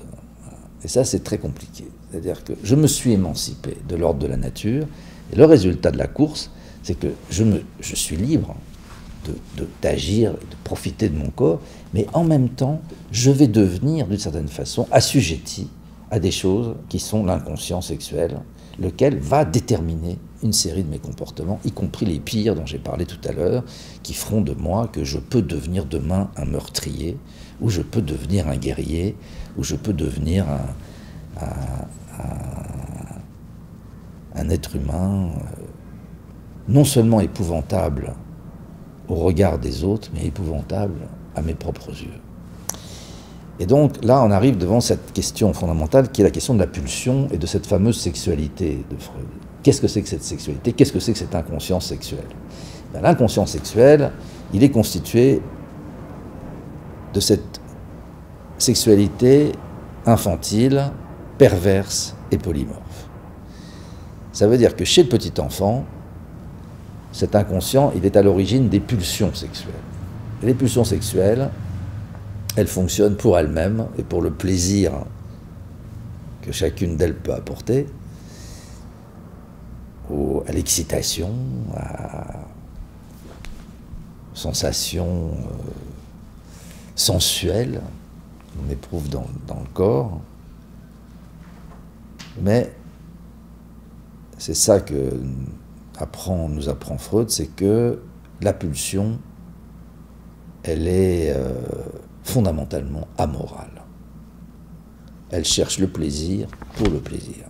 Et ça, c'est très compliqué. C'est-à-dire que je me suis émancipé de l'ordre de la nature, et le résultat de la course, c'est que je, me, je suis libre d'agir, de, de profiter de mon corps, mais en même temps, je vais devenir, d'une certaine façon, assujetti à des choses qui sont l'inconscient sexuel, lequel va déterminer une série de mes comportements, y compris les pires dont j'ai parlé tout à l'heure, qui feront de moi que je peux devenir demain un meurtrier, ou je peux devenir un guerrier, ou je peux devenir un, un, être humain euh, non seulement épouvantable au regard des autres, mais épouvantable à mes propres yeux. Et donc là, on arrive devant cette question fondamentale qui est la question de la pulsion et de cette fameuse sexualité de Freud. Qu'est-ce que c'est que cette sexualité? Qu'est-ce que c'est que cette inconscience sexuelle ben, L'inconscient sexuel, il est constitué de cette sexualité infantile, perverse et polymorphe. Ça veut dire que chez le petit enfant, cet inconscient, il est à l'origine des pulsions sexuelles. les pulsions sexuelles, elles fonctionnent pour elles-mêmes et pour le plaisir que chacune d'elles peut apporter, à l'excitation, à sensations euh, sensuelles qu'on éprouve dans, le corps. Mais c'est ça que nous apprend Freud, c'est que la pulsion, elle est euh, fondamentalement amorale. Elle cherche le plaisir pour le plaisir.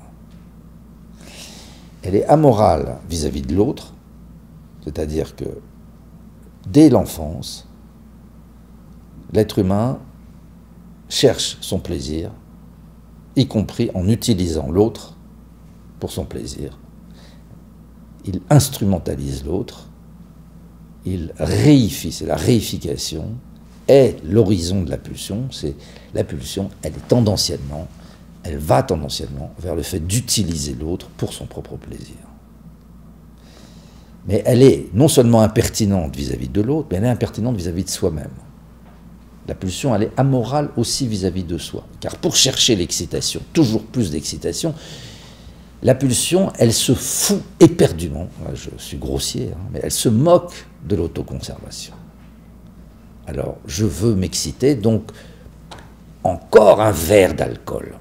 Elle est amorale vis-à-vis de l'autre, c'est-à-dire que dès l'enfance, l'être humain cherche son plaisir, y compris en utilisant l'autre pour son plaisir. Il instrumentalise l'autre, il réifie, c'est la réification, est l'horizon de la pulsion, c'est la pulsion, elle est tendanciellement, elle va tendanciellement vers le fait d'utiliser l'autre pour son propre plaisir. Mais elle est non seulement impertinente vis-à-vis de l'autre, mais elle est impertinente vis-à-vis de soi-même. La pulsion, elle est amorale aussi vis-à-vis de soi. Car pour chercher l'excitation, toujours plus d'excitation, la pulsion, elle se fout éperdument, je suis grossier, hein, mais elle se moque de l'autoconservation. Alors, je veux m'exciter, donc encore un verre d'alcool.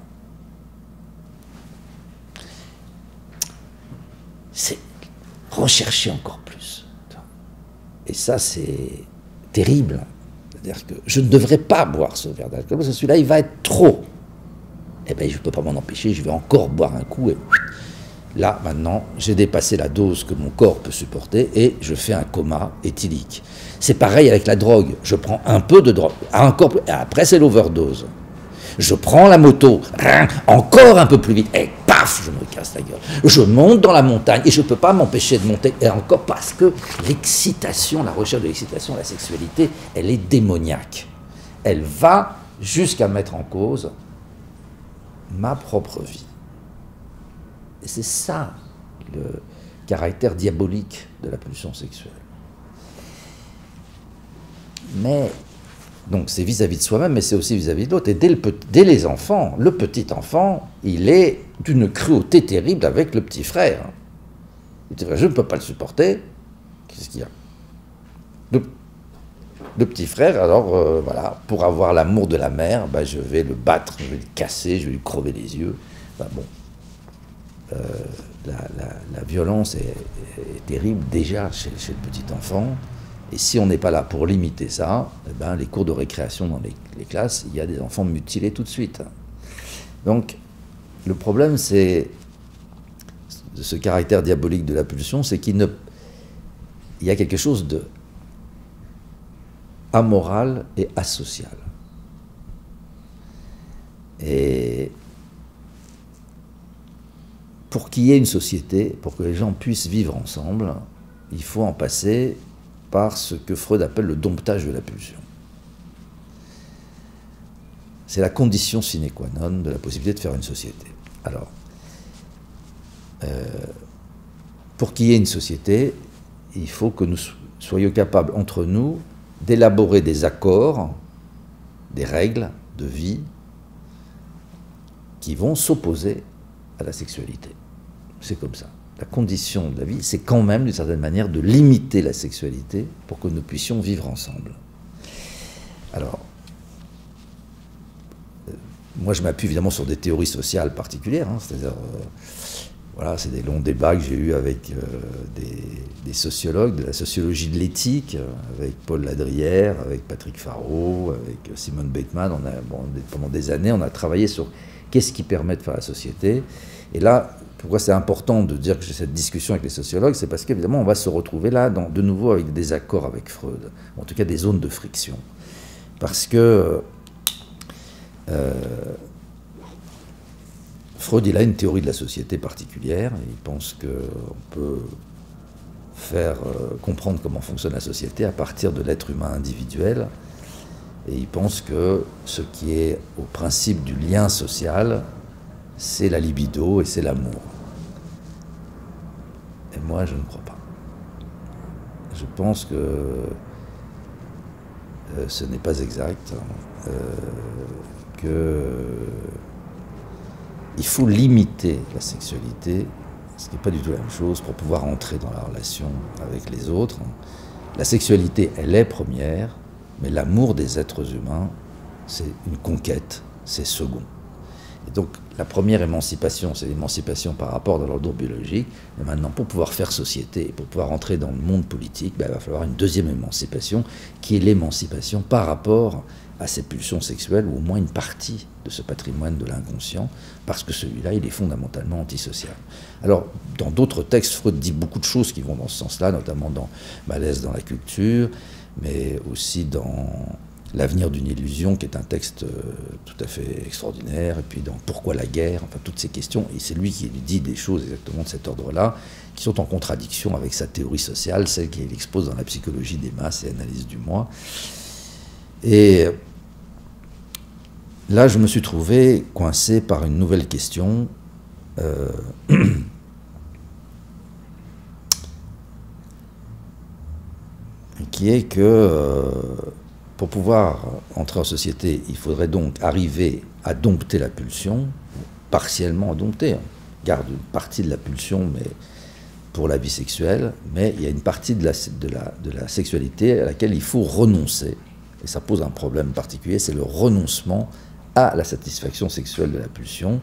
C'est rechercher encore plus. Et ça, c'est terrible. C'est-à-dire que je ne devrais pas boire ce verre d'alcool, parce que celui-là, il va être trop. Eh bien, je ne peux pas m'en empêcher, je vais encore boire un coup et Là, maintenant, j'ai dépassé la dose que mon corps peut supporter et je fais un coma éthylique. C'est pareil avec la drogue. Je prends un peu de drogue, encore après c'est l'overdose. Je prends la moto, encore un peu plus vite, et paf, je me casse la gueule. Je monte dans la montagne et je ne peux pas m'empêcher de monter, et encore parce que l'excitation, la recherche de l'excitation, la sexualité, elle est démoniaque. Elle va jusqu'à mettre en cause ma propre vie. Et c'est ça le caractère diabolique de la pulsion sexuelle. Mais, donc c'est vis-à-vis de soi-même, mais c'est aussi vis-à-vis de l'autre. Et dès, les enfants, le petit enfant, il est d'une cruauté terrible avec le petit frère. Je ne peux pas le supporter. Qu'est-ce qu'il y a? Le, petit frère, alors euh, voilà, pour avoir l'amour de la mère, ben, je vais le battre, je vais le casser, je vais lui crever les yeux. Ben, bon, euh, la, violence est, terrible déjà chez, le petit enfant. Et si on n'est pas là pour limiter ça, eh ben, les cours de récréation dans les, classes, il y a des enfants mutilés tout de suite. Donc, le problème, c'est ce caractère diabolique de la pulsion, c'est qu'il ne, il y a quelque chose de amoral et asocial. Et pour qu'il y ait une société, pour que les gens puissent vivre ensemble, il faut en passer par ce que Freud appelle le domptage de la pulsion. C'est la condition sine qua non de la possibilité de faire une société. Alors, euh, pour qu'il y ait une société, il faut que nous soyons capables entre nous d'élaborer des accords, des règles de vie qui vont s'opposer à la sexualité. C'est comme ça. La condition de la vie, c'est quand même, d'une certaine manière, de limiter la sexualité pour que nous puissions vivre ensemble. Alors, euh, moi, je m'appuie évidemment sur des théories sociales particulières, hein, c'est-à-dire, euh, voilà, c'est des longs débats que j'ai eus avec euh, des, sociologues de la sociologie de l'éthique, avec Paul Ladrière, avec Patrick Faro, avec Simone Bateman. On a, pendant des années, on a travaillé sur qu'est-ce qui permet de faire la société. Et là, pourquoi c'est important de dire que j'ai cette discussion avec les sociologues C'est parce qu'évidemment, on va se retrouver là, de nouveau, avec des accords avec Freud, en tout cas des zones de friction. Parce que Euh, Freud, il a une théorie de la société particulière. Il pense qu'on peut faire euh, comprendre comment fonctionne la société à partir de l'être humain individuel. Et il pense que ce qui est au principe du lien social, c'est la libido et c'est l'amour. Et moi, je ne crois pas. Je pense que euh, ce n'est pas exact, euh, que il faut limiter la sexualité, ce qui n'est pas du tout la même chose, pour pouvoir entrer dans la relation avec les autres. La sexualité, elle est première, mais l'amour des êtres humains, c'est une conquête, c'est second. Et donc la première émancipation, c'est l'émancipation par rapport dans l'ordre biologique. Mais maintenant, pour pouvoir faire société, pour pouvoir entrer dans le monde politique, ben, il va falloir une deuxième émancipation, qui est l'émancipation par rapport à ces pulsions sexuelles, ou au moins une partie de ce patrimoine de l'inconscient, parce que celui-là, il est fondamentalement antisocial. Alors, dans d'autres textes, Freud dit beaucoup de choses qui vont dans ce sens-là, notamment dans Malaise dans la culture, mais aussi dans L'avenir d'une illusion, qui est un texte euh, tout à fait extraordinaire, et puis dans Pourquoi la guerre, enfin toutes ces questions, et c'est lui qui dit des choses exactement de cet ordre-là, qui sont en contradiction avec sa théorie sociale, celle qu'il expose dans la psychologie des masses et analyse du moi. Et là, je me suis trouvé coincé par une nouvelle question. Euh, qui est que euh, pour pouvoir entrer en société, il faudrait donc arriver à dompter la pulsion, partiellement à dompter. On garde une partie de la pulsion, mais pour la vie sexuelle, mais il y a une partie de la, sexualité à laquelle il faut renoncer. Et ça pose un problème particulier, c'est le renoncement à la satisfaction sexuelle de la pulsion.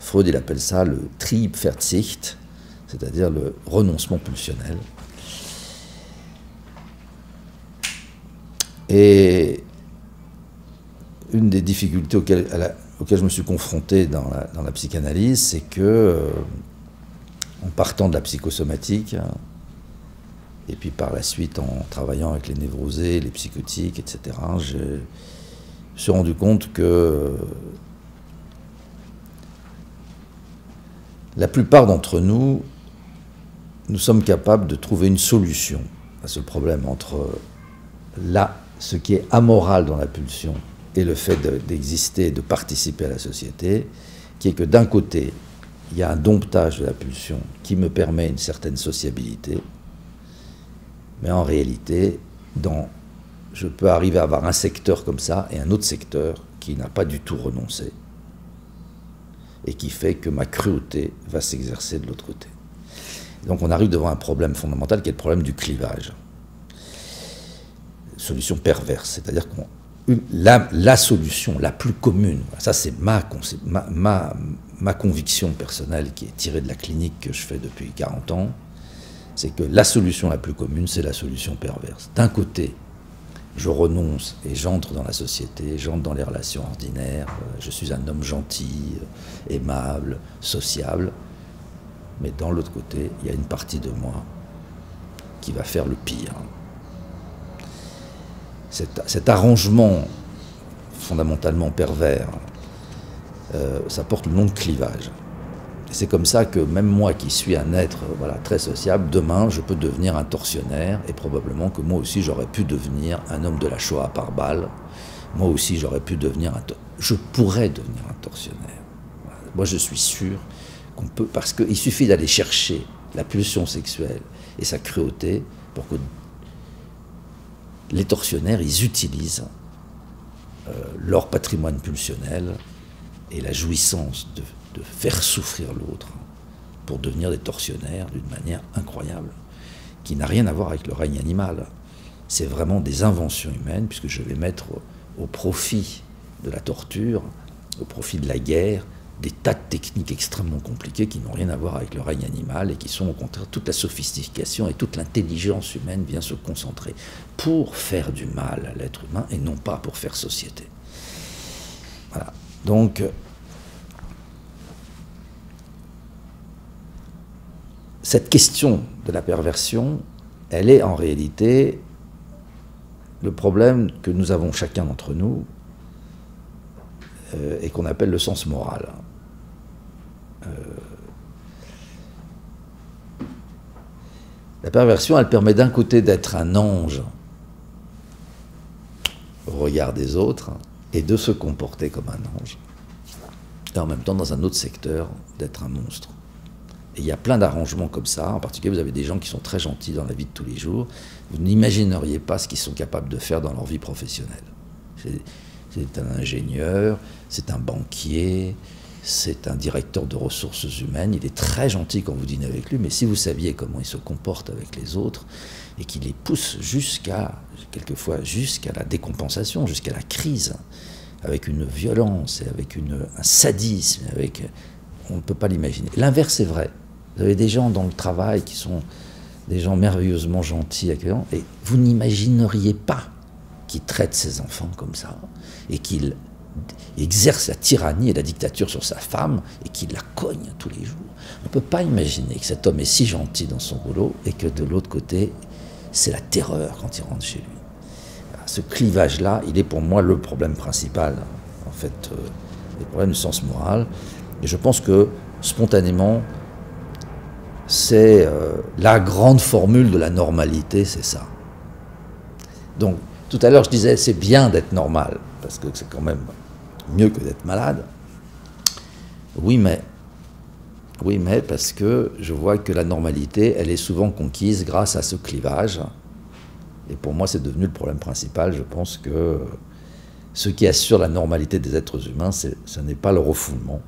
Freud, il appelle ça le Triebverzicht, c'est-à-dire le renoncement pulsionnel. Et une des difficultés auxquelles, je me suis confronté dans la, psychanalyse, c'est que, euh, en partant de la psychosomatique, et puis par la suite en travaillant avec les névrosés, les psychotiques, etc., je me suis rendu compte que la plupart d'entre nous, nous sommes capables de trouver une solution à ce problème entre la ce qui est amoral dans la pulsion et le fait d'exister, de, participer à la société, qui est que d'un côté, il y a un domptage de la pulsion qui me permet une certaine sociabilité, mais en réalité, je peux arriver à avoir un secteur comme ça et un autre secteur qui n'a pas du tout renoncé et qui fait que ma cruauté va s'exercer de l'autre côté. Donc on arrive devant un problème fondamental qui est le problème du clivage solution perverse. C'est-à-dire que la, solution la plus commune, ça c'est ma, conviction personnelle qui est tirée de la clinique que je fais depuis 40 ans, c'est que la solution la plus commune, c'est la solution perverse. D'un côté, je renonce et j'entre dans la société, j'entre dans les relations ordinaires, je suis un homme gentil, aimable, sociable, mais dans l'autre côté, il y a une partie de moi qui va faire le pire cet, arrangement fondamentalement pervers, euh, ça porte le nom de clivage. C'est comme ça que même moi qui suis un être voilà, très sociable, demain je peux devenir un tortionnaire et probablement que moi aussi j'aurais pu devenir un homme de la Shoah par balle. Moi aussi j'aurais pu devenir un... Je pourrais devenir un tortionnaire. Moi je suis sûr qu'on peut... Parce qu'il suffit d'aller chercher la pulsion sexuelle et sa cruauté pour que les tortionnaires, ils utilisent euh, leur patrimoine pulsionnel et la jouissance de, faire souffrir l'autre pour devenir des tortionnaires d'une manière incroyable, qui n'a rien à voir avec le règne animal. C'est vraiment des inventions humaines, puisque je vais mettre au profit de la torture, au profit de la guerre, des tas de techniques extrêmement compliquées qui n'ont rien à voir avec le règne animal et qui sont au contraire toute la sophistication et toute l'intelligence humaine vient se concentrer pour faire du mal à l'être humain et non pas pour faire société. Voilà. Donc, cette question de la perversion, elle est en réalité le problème que nous avons chacun d'entre nous euh, et qu'on appelle le sens moral. Euh, la perversion, elle permet d'un côté d'être un ange au regard des autres et de se comporter comme un ange, et en même temps, dans un autre secteur, d'être un monstre. Et il y a plein d'arrangements comme ça. En particulier, vous avez des gens qui sont très gentils dans la vie de tous les jours. Vous n'imagineriez pas ce qu'ils sont capables de faire dans leur vie professionnelle. C'est un ingénieur, c'est un banquier, c'est un directeur de ressources humaines. Il est très gentil quand vous dînez avec lui, mais si vous saviez comment il se comporte avec les autres et qu'il les pousse jusqu'à, quelquefois, jusqu'à la décompensation, jusqu'à la crise, avec une violence et avec un sadisme, avec, on ne peut pas l'imaginer. L'inverse est vrai. Vous avez des gens dans le travail qui sont des gens merveilleusement gentils, accueillants, et vous n'imagineriez pas qu'ils traitent ses enfants comme ça, et qu'il exerce la tyrannie et la dictature sur sa femme, et qu'il la cogne tous les jours. On ne peut pas imaginer que cet homme est si gentil dans son boulot, et que de l'autre côté, c'est la terreur quand il rentre chez lui. Ce clivage-là, il est pour moi le problème principal, en fait, euh, le problème du sens moral. Et je pense que spontanément, c'est euh, la grande formule de la normalité, c'est ça. Donc, tout à l'heure, je disais, c'est bien d'être normal, parce que c'est quand même mieux que d'être malade. Oui, mais. Oui, mais parce que je vois que la normalité, elle est souvent conquise grâce à ce clivage. Et pour moi, c'est devenu le problème principal. Je pense que ce qui assure la normalité des êtres humains, ce n'est pas le refoulement,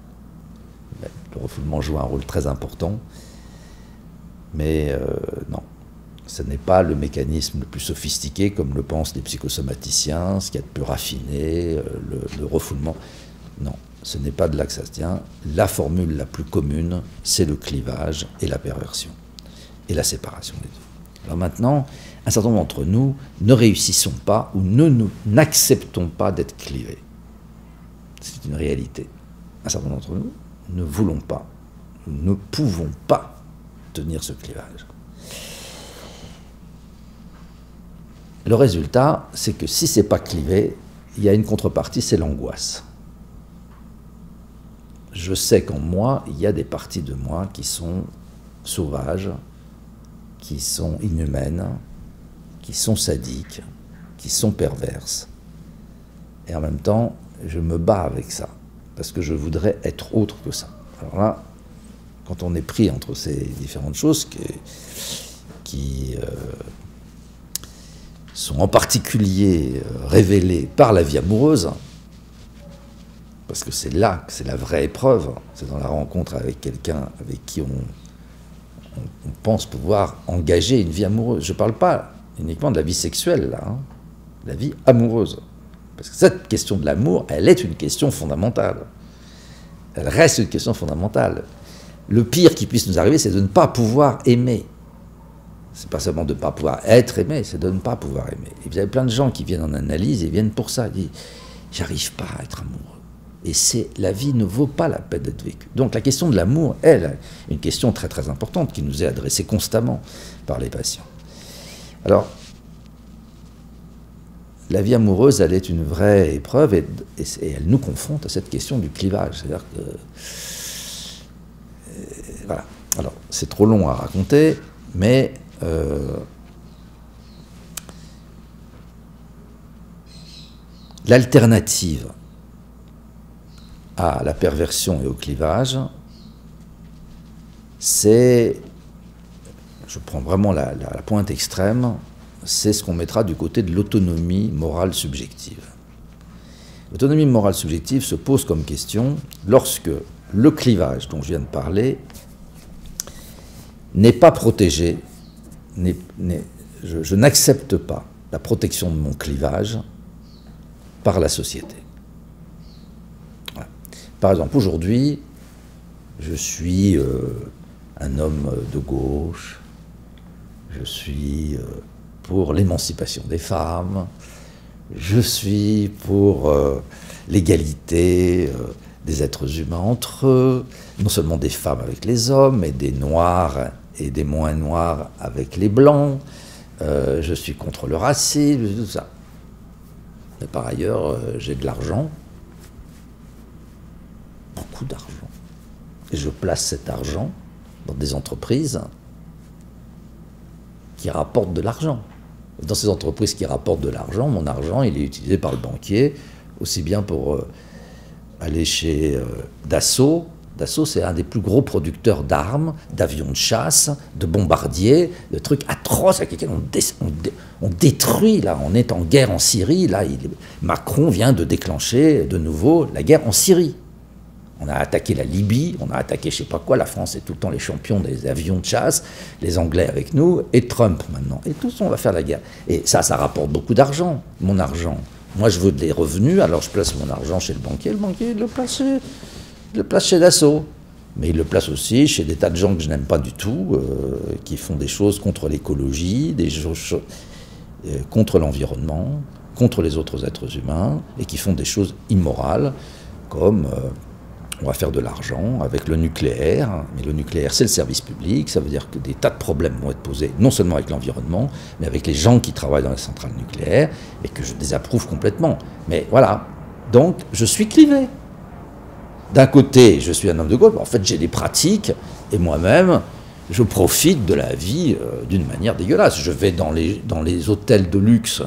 le refoulement joue un rôle très important. Mais euh, non, ce n'est pas le mécanisme le plus sophistiqué comme le pensent les psychosomaticiens, ce qui est le plus raffiné, euh, le, refoulement. Non, ce n'est pas de là. La formule la plus commune, c'est le clivage et la perversion, et la séparation des deux. Alors maintenant, un certain nombre d'entre nous ne réussissons pas ou ne nous n'acceptons pas d'être clivés. C'est une réalité. Un certain nombre d'entre nous ne voulons pas, ne pouvons pas tenir ce clivage. Le résultat, c'est que si c'est pas clivé, il y a une contrepartie, c'est l'angoisse. Je sais qu'en moi, il y a des parties de moi qui sont sauvages, qui sont inhumaines, qui sont sadiques, qui sont perverses. Et en même temps, je me bats avec ça parce que je voudrais être autre que ça. Alors là, quand on est pris entre ces différentes choses qui, euh, sont en particulier euh, révélées par la vie amoureuse, parce que c'est là que c'est la vraie épreuve, c'est dans la rencontre avec quelqu'un avec qui on, pense pouvoir engager une vie amoureuse. Je ne parle pas uniquement de la vie sexuelle, hein, la vie amoureuse. Parce que cette question de l'amour, elle est une question fondamentale. Elle reste une question fondamentale. Le pire qui puisse nous arriver, c'est de ne pas pouvoir aimer. C'est pas seulement de ne pas pouvoir être aimé, c'est de ne pas pouvoir aimer. Et vous avez plein de gens qui viennent en analyse et viennent pour ça. Ils disent J'arrive pas à être amoureux. Et c'est la vie ne vaut pas la peine d'être vécue. Donc la question de l'amour, elle, est une question très très importante qui nous est adressée constamment par les patients. Alors, la vie amoureuse, elle est une vraie épreuve et, elle nous confronte à cette question du clivage. C'est-à-dire que. Euh, voilà. Alors, c'est trop long à raconter, mais. Euh, l'alternative à la perversion et au clivage, c'est, je prends vraiment la pointe extrême, c'est ce qu'on mettra du côté de l'autonomie morale subjective. L'autonomie morale subjective se pose comme question lorsque le clivage dont je viens de parler n'est pas protégé, je, n'accepte pas la protection de mon clivage par la société. Par exemple, aujourd'hui, je suis euh, un homme de gauche, je suis euh, pour l'émancipation des femmes, je suis pour euh, l'égalité des êtres humains entre eux, non seulement des femmes avec les hommes, mais des noirs et des moins noirs avec les blancs. Euh, je suis contre le racisme, tout ça. Mais par ailleurs, j'ai de l'argent. beaucoup d'argent. Et je place cet argent dans des entreprises qui rapportent de l'argent. Dans ces entreprises qui rapportent de l'argent, mon argent, il est utilisé par le banquier, aussi bien pour euh, aller chez euh, Dassault. Dassault, c'est un des plus gros producteurs d'armes, d'avions de chasse, de bombardiers, de trucs atroces avec lesquels on, détruit. Là, on est en guerre en Syrie. Là, Macron vient de déclencher de nouveau la guerre en Syrie. On a attaqué la Libye, on a attaqué je sais pas quoi, la France est tout le temps les champions des avions de chasse, les Anglais avec nous, et Trump maintenant. Et tous, on va faire la guerre. Et ça, ça rapporte beaucoup d'argent, mon argent. Moi, je veux des revenus, alors je place mon argent chez le banquier, le banquier le place chez, le place chez Dassault. Mais il le place aussi chez des tas de gens que je n'aime pas du tout, euh, qui font des choses contre l'écologie, des choses euh, contre l'environnement, contre les autres êtres humains, et qui font des choses immorales, comme... Euh, on va faire de l'argent avec le nucléaire, mais le nucléaire c'est le service public, ça veut dire que des tas de problèmes vont être posés, non seulement avec l'environnement, mais avec les gens qui travaillent dans les centrales nucléaires, et que je désapprouve complètement. Mais voilà, donc je suis clivé. D'un côté, je suis un homme de gauche, en fait j'ai des pratiques, et moi-même, je profite de la vie euh, d'une manière dégueulasse. Je vais dans les, hôtels de luxe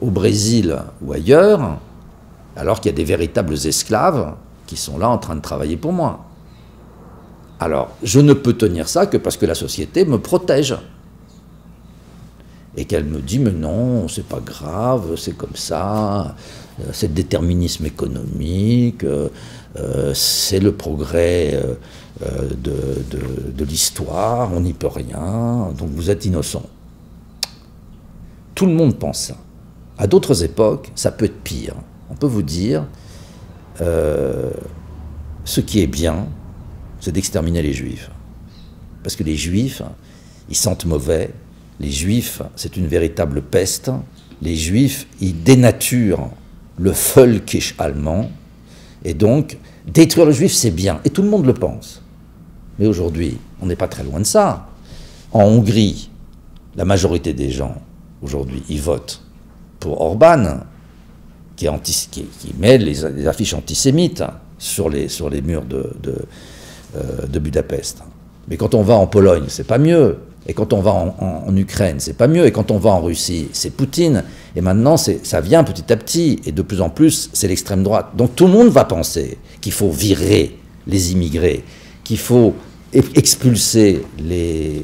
au Brésil ou ailleurs, alors qu'il y a des véritables esclaves qui sont là en train de travailler pour moi. Alors, je ne peux tenir ça que parce que la société me protège. Et qu'elle me dit, mais non, c'est pas grave, c'est comme ça, euh, c'est le déterminisme économique, euh, c'est le progrès de, de l'histoire, on n'y peut rien, donc vous êtes innocent. Tout le monde pense ça. À d'autres époques, ça peut être pire. On peut vous dire, euh, ce qui est bien, c'est d'exterminer les juifs. Parce que les juifs, ils sentent mauvais, les juifs, c'est une véritable peste, les juifs, ils dénaturent le Völkisch allemand, et donc détruire le juif, c'est bien, et tout le monde le pense. Mais aujourd'hui, on n'est pas très loin de ça. En Hongrie, la majorité des gens, aujourd'hui, ils votent pour Orban, qui, met les, affiches antisémites sur les, murs de, euh, de, Budapest. Mais quand on va en Pologne, c'est pas mieux. Et quand on va en, Ukraine, c'est pas mieux. Et quand on va en Russie, c'est Poutine. Et maintenant, ça vient petit à petit. Et de plus en plus, c'est l'extrême droite. Donc tout le monde va penser qu'il faut virer les immigrés, qu'il faut expulser euh,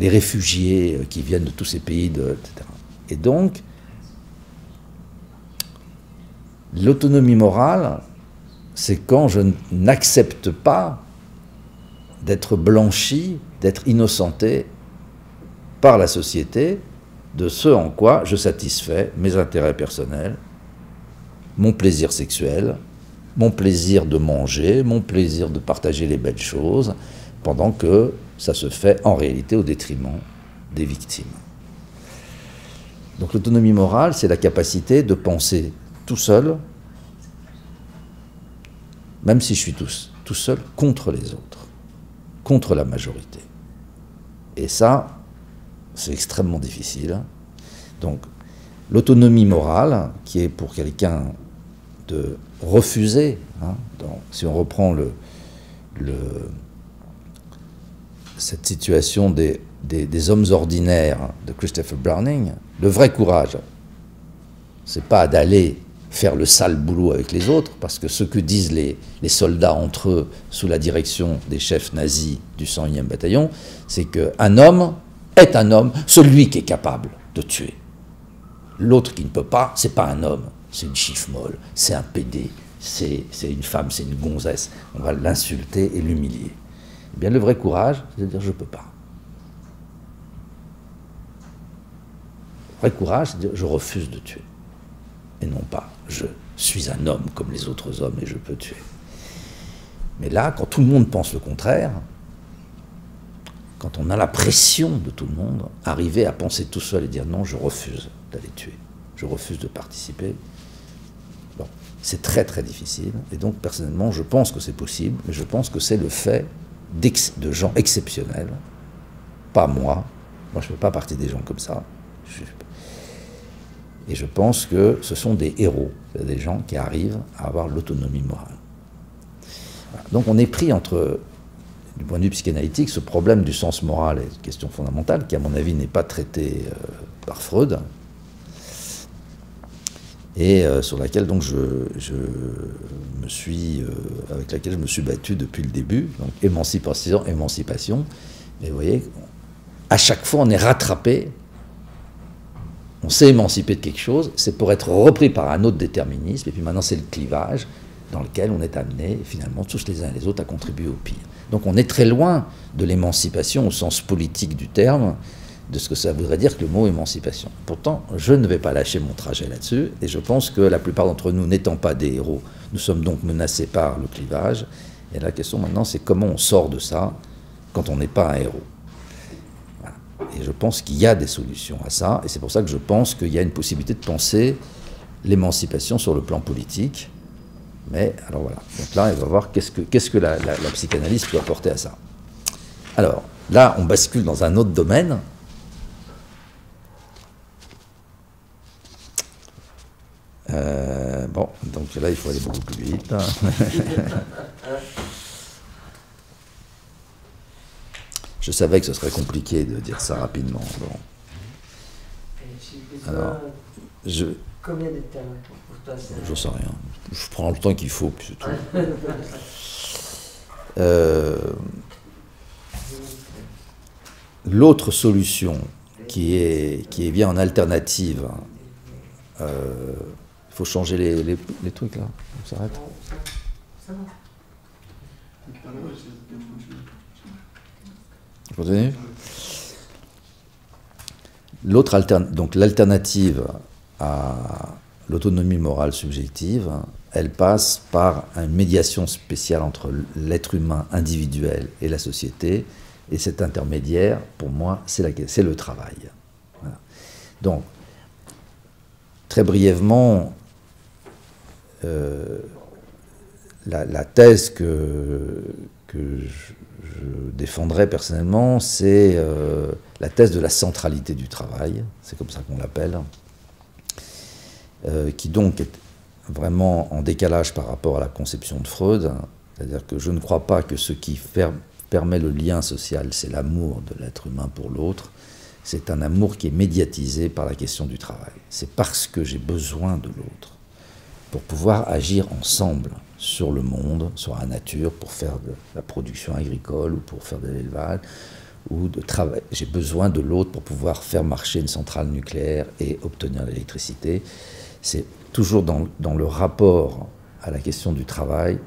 les réfugiés qui viennent de tous ces pays, etc. Et donc, L'autonomie morale, c'est quand je n'accepte pas d'être blanchi, d'être innocenté par la société de ce en quoi je satisfais mes intérêts personnels, mon plaisir sexuel, mon plaisir de manger, mon plaisir de partager les belles choses, pendant que ça se fait en réalité au détriment des victimes. Donc l'autonomie morale, c'est la capacité de penser tout seul, même si je suis tout, seul, contre les autres, contre la majorité. Et ça, c'est extrêmement difficile. Donc, l'autonomie morale, qui est pour quelqu'un de refuser, hein, si on reprend le, cette situation des, des, hommes ordinaires de Christopher Browning, le vrai courage, c'est pas d'aller faire le sale boulot avec les autres, parce que ce que disent les, les soldats entre eux sous la direction des chefs nazis du 101e bataillon, c'est qu'un homme est un homme, celui qui est capable de tuer. L'autre qui ne peut pas, c'est pas un homme, c'est une chiffre molle, c'est un PD, c'est une femme, c'est une gonzesse. On va l'insulter et l'humilier. Eh bien, le vrai courage, c'est de dire je ne peux pas. Le vrai courage, c'est de dire je refuse de tuer et non pas je suis un homme comme les autres hommes et je peux tuer. Mais là, quand tout le monde pense le contraire, quand on a la pression de tout le monde, arriver à penser tout seul et dire non, je refuse d'aller tuer, je refuse de participer, bon, c'est très très difficile. Et donc personnellement, je pense que c'est possible, mais je pense que c'est le fait de gens exceptionnels, pas moi. Moi, je ne fais pas partie des gens comme ça. Et je pense que ce sont des héros, des gens qui arrivent à avoir l'autonomie morale. Donc on est pris entre, du point de vue psychanalytique, ce problème du sens moral est une question fondamentale qui, à mon avis, n'est pas traitée euh, par Freud, et euh, sur laquelle donc je, me suis, euh, avec laquelle je me suis battu depuis le début. Donc émancipation, émancipation. Mais vous voyez, à chaque fois on est rattrapé, on s'est émancipé de quelque chose, c'est pour être repris par un autre déterminisme, et puis maintenant c'est le clivage dans lequel on est amené finalement tous les uns et les autres à contribuer au pire. Donc on est très loin de l'émancipation au sens politique du terme, de ce que ça voudrait dire que le mot émancipation. Pourtant, je ne vais pas lâcher mon trajet là-dessus, et je pense que la plupart d'entre nous n'étant pas des héros, nous sommes donc menacés par le clivage, et la question maintenant c'est comment on sort de ça quand on n'est pas un héros? Et je pense qu'il y a des solutions à ça, et c'est pour ça que je pense qu'il y a une possibilité de penser l'émancipation sur le plan politique. Mais alors voilà, donc là, on va voir qu'est-ce que, la, psychanalyse peut apporter à ça. Alors là, on bascule dans un autre domaine, Euh, bon, donc là, il faut aller beaucoup plus vite. Hein. Je savais que ce serait compliqué de dire ça rapidement. Bon. Alors, je. Combien de temps pour toi Je sais rien. Je prends le temps qu'il faut, puis c'est tout. Euh, l'autre solution qui est, qui est bien en alternative euh, il faut changer les, les, les, trucs là. On s'arrête. Continue L'autre donc l'alternative à l'autonomie morale subjective, elle passe par une médiation spéciale entre l'être humain individuel et la société. Et cet intermédiaire, pour moi, c'est le travail. Donc, très brièvement, euh, la, thèse que, que je, défendrai personnellement, c'est euh, la thèse de la centralité du travail, c'est comme ça qu'on l'appelle, euh, qui donc est vraiment en décalage par rapport à la conception de Freud, c'est-à-dire que je ne crois pas que ce qui permet le lien social, c'est l'amour de l'être humain pour l'autre, c'est un amour qui est médiatisé par la question du travail. C'est parce que j'ai besoin de l'autre pour pouvoir agir ensemble sur le monde, sur la nature, pour faire de la production agricole ou pour faire de l'élevage ou de travail. J'ai besoin de l'autre pour pouvoir faire marcher une centrale nucléaire et obtenir l'électricité. C'est toujours dans, le rapport à la question du travail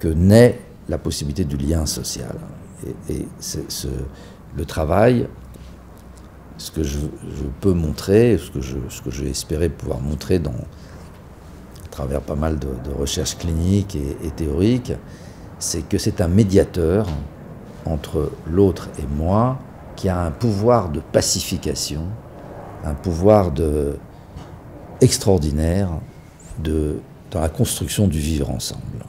que naît la possibilité du lien social. Et, le travail, ce que je, peux montrer, ce que je, ce que j'ai pouvoir montrer dans, travers pas mal de, recherches cliniques et, théoriques, c'est que c'est un médiateur entre l'autre et moi qui a un pouvoir de pacification, un pouvoir de, extraordinaire dans la construction du vivre ensemble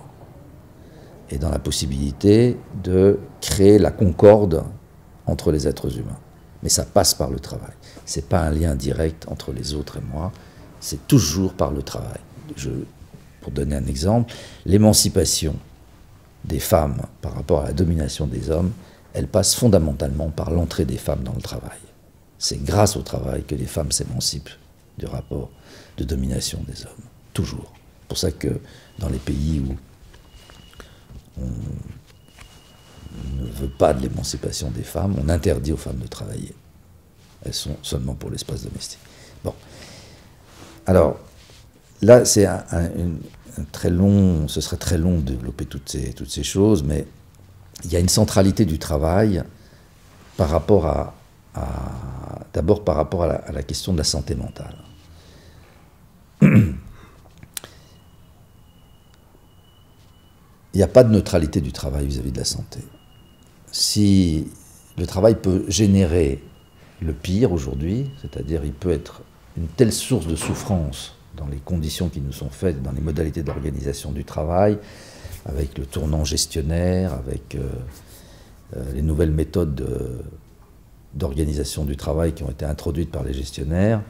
et dans la possibilité de créer la concorde entre les êtres humains. Mais ça passe par le travail. Ce n'est pas un lien direct entre les autres et moi, c'est toujours par le travail pour donner un exemple, l'émancipation des femmes par rapport à la domination des hommes, elle passe fondamentalement par l'entrée des femmes dans le travail. C'est grâce au travail que les femmes s'émancipent du rapport de domination des hommes. Toujours. C'est pour ça que dans les pays où on ne veut pas de l'émancipation des femmes, on interdit aux femmes de travailler. Elles sont seulement pour l'espace domestique. Bon. Alors, Là, c'est très long, ce serait très long de développer toutes ces, choses, mais il y a une centralité du travail par rapport à, d'abord par rapport à la, question de la santé mentale. Il n'y a pas de neutralité du travail vis-à-vis de la santé. Si le travail peut générer le pire aujourd'hui, c'est-à-dire il peut être une telle source de souffrance dans les conditions qui nous sont faites, dans les modalités d'organisation du travail, avec le tournant gestionnaire, avec euh, euh, les nouvelles méthodes d'organisation du travail qui ont été introduites par les gestionnaires,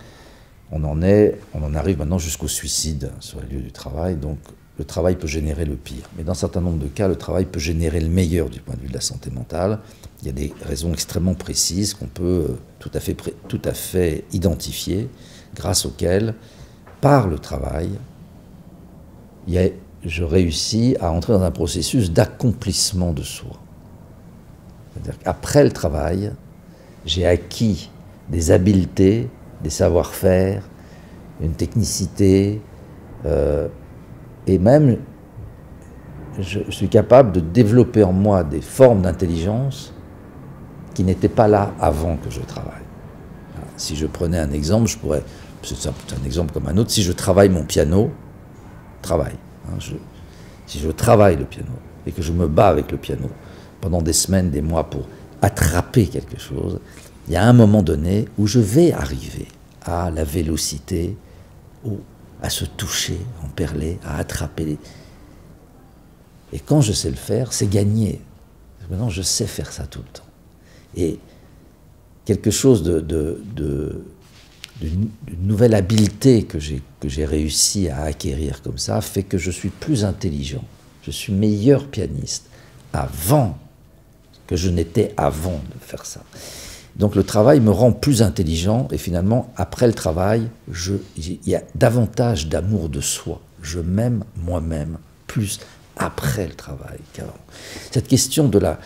on en est, on en arrive maintenant jusqu'au suicide sur les lieux du travail. Donc le travail peut générer le pire. Mais dans un certain nombre de cas, le travail peut générer le meilleur du point de vue de la santé mentale. Il y a des raisons extrêmement précises qu'on peut euh, tout à, fait, tout à fait identifier, grâce auxquelles, par le travail, je réussis à entrer dans un processus d'accomplissement de soi. C'est-à-dire qu'après le travail, j'ai acquis des habiletés, des savoir-faire, une technicité, euh, et même je, suis capable de développer en moi des formes d'intelligence qui n'étaient pas là avant que je travaille. Si je prenais un exemple, je pourrais, c'est un exemple comme un autre, si je travaille mon piano, travail, hein, si je travaille le piano et que je me bats avec le piano pendant des semaines, des mois pour attraper quelque chose, il y a un moment donné où je vais arriver à la vélocité, à se toucher en perlé, à attraper. Et quand je sais le faire, c'est gagné. Maintenant, je sais faire ça tout le temps. Et quelque chose de, d'une nouvelle habileté que j'ai, réussi à acquérir comme ça fait que je suis plus intelligent, je suis meilleur pianiste avant que je n'étais avant de faire ça. Donc le travail me rend plus intelligent et finalement, après le travail, il y a davantage d'amour de soi. Je m'aime moi-même plus après le travail qu'avant. Cette question de la,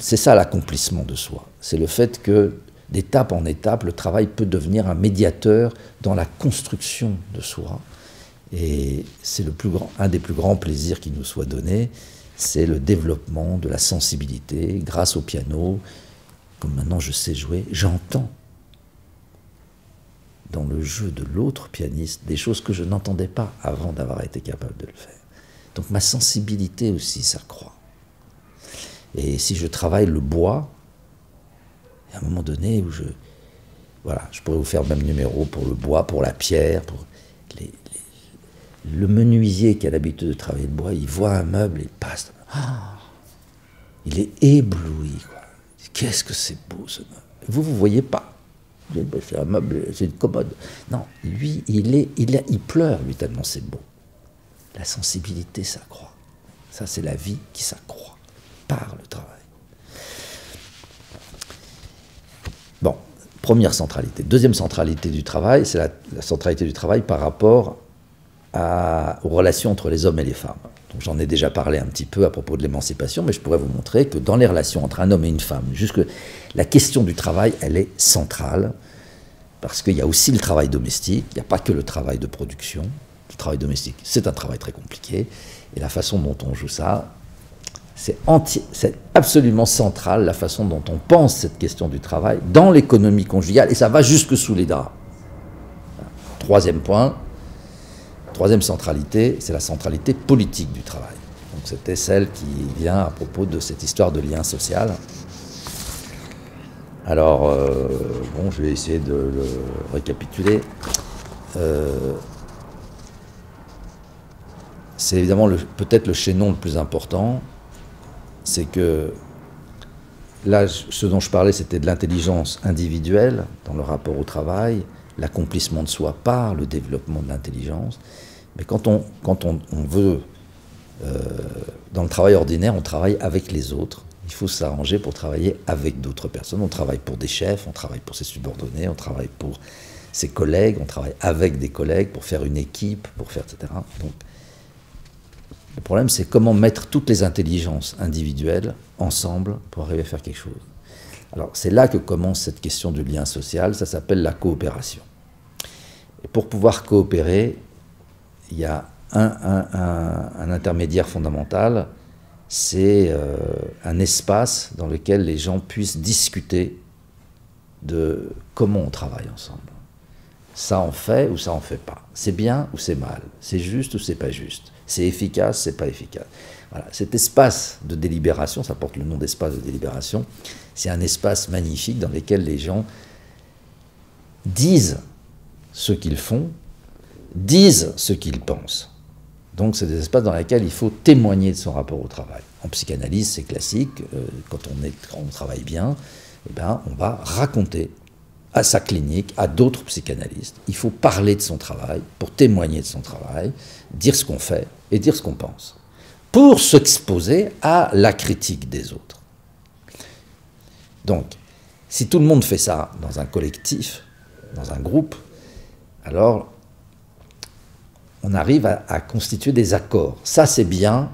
c'est ça l'accomplissement de soi. C'est le fait que d'étape en étape, le travail peut devenir un médiateur dans la construction de soi. Et c'est le plus grand, un des plus grands plaisirs qui nous soit donné, c'est le développement de la sensibilité grâce au piano, comme maintenant je sais jouer, j'entends dans le jeu de l'autre pianiste des choses que je n'entendais pas avant d'avoir été capable de le faire. Donc ma sensibilité aussi s'accroît. Et si je travaille le bois, y a un moment donné où je... Voilà, je pourrais vous faire le même numéro pour le bois, pour la pierre, pour le menuisier qui a l'habitude de travailler le bois, il voit un meuble, il passe. Ah, il est ébloui. Qu'est-ce que c'est beau ce meuble. Vous, vous voyez pas. C'est un meuble, c'est une commode. Non, lui, il, est, il, il pleure, lui, tellement c'est beau. La sensibilité s'accroît. Ça, c'est la vie qui s'accroît par le travail. Bon, première centralité. Deuxième centralité du travail, c'est la, centralité du travail par rapport aux relations entre les hommes et les femmes. J'en ai déjà parlé un petit peu à propos de l'émancipation, mais je pourrais vous montrer que dans les relations entre un homme et une femme, la question du travail, elle est centrale, parce qu'il y a aussi le travail domestique, il n'y a pas que le travail de production. Le travail domestique, c'est un travail très compliqué, et la façon dont on joue ça, c'est absolument central, la façon dont on pense cette question du travail dans l'économie conjugale, et ça va jusque sous les draps. Troisième point, troisième centralité, c'est la centralité politique du travail. Donc c'était celle qui vient à propos de cette histoire de lien social. Alors, euh, bon, je vais essayer de le récapituler. Euh, c'est évidemment peut-être le chaînon le plus important, c'est que là, ce dont je parlais, c'était de l'intelligence individuelle dans le rapport au travail, l'accomplissement de soi par le développement de l'intelligence. Mais quand on, quand on, veut, euh, dans le travail ordinaire, on travaille avec les autres. Il faut s'arranger pour travailler avec d'autres personnes. On travaille pour des chefs, on travaille pour ses subordonnés, on travaille pour ses collègues, on travaille avec des collègues pour faire une équipe, pour faire etc. Donc, le problème, c'est comment mettre toutes les intelligences individuelles ensemble pour arriver à faire quelque chose. Alors, c'est là que commence cette question du lien social, ça s'appelle la coopération. Et pour pouvoir coopérer, il y a un, intermédiaire fondamental, c'est euh, un espace dans lequel les gens puissent discuter de comment on travaille ensemble. Ça en fait ou ça en fait pas. C'est bien ou c'est mal. C'est juste ou c'est pas juste. C'est efficace, c'est pas efficace. Voilà. Cet espace de délibération, ça porte le nom d'espace de délibération, c'est un espace magnifique dans lequel les gens disent ce qu'ils font disent ce qu'ils pensent. Donc c'est des espaces dans lesquels il faut témoigner de son rapport au travail. En psychanalyse, c'est classique, euh, quand, on travaille bien, eh ben, on va raconter à sa clinique, à d'autres psychanalystes. Il faut parler de son travail pour témoigner de son travail, dire ce qu'on fait et dire ce qu'on pense, pour s'exposer à la critique des autres. Donc, si tout le monde fait ça dans un collectif, dans un groupe, alors on arrive à, constituer des accords. Ça, c'est bien,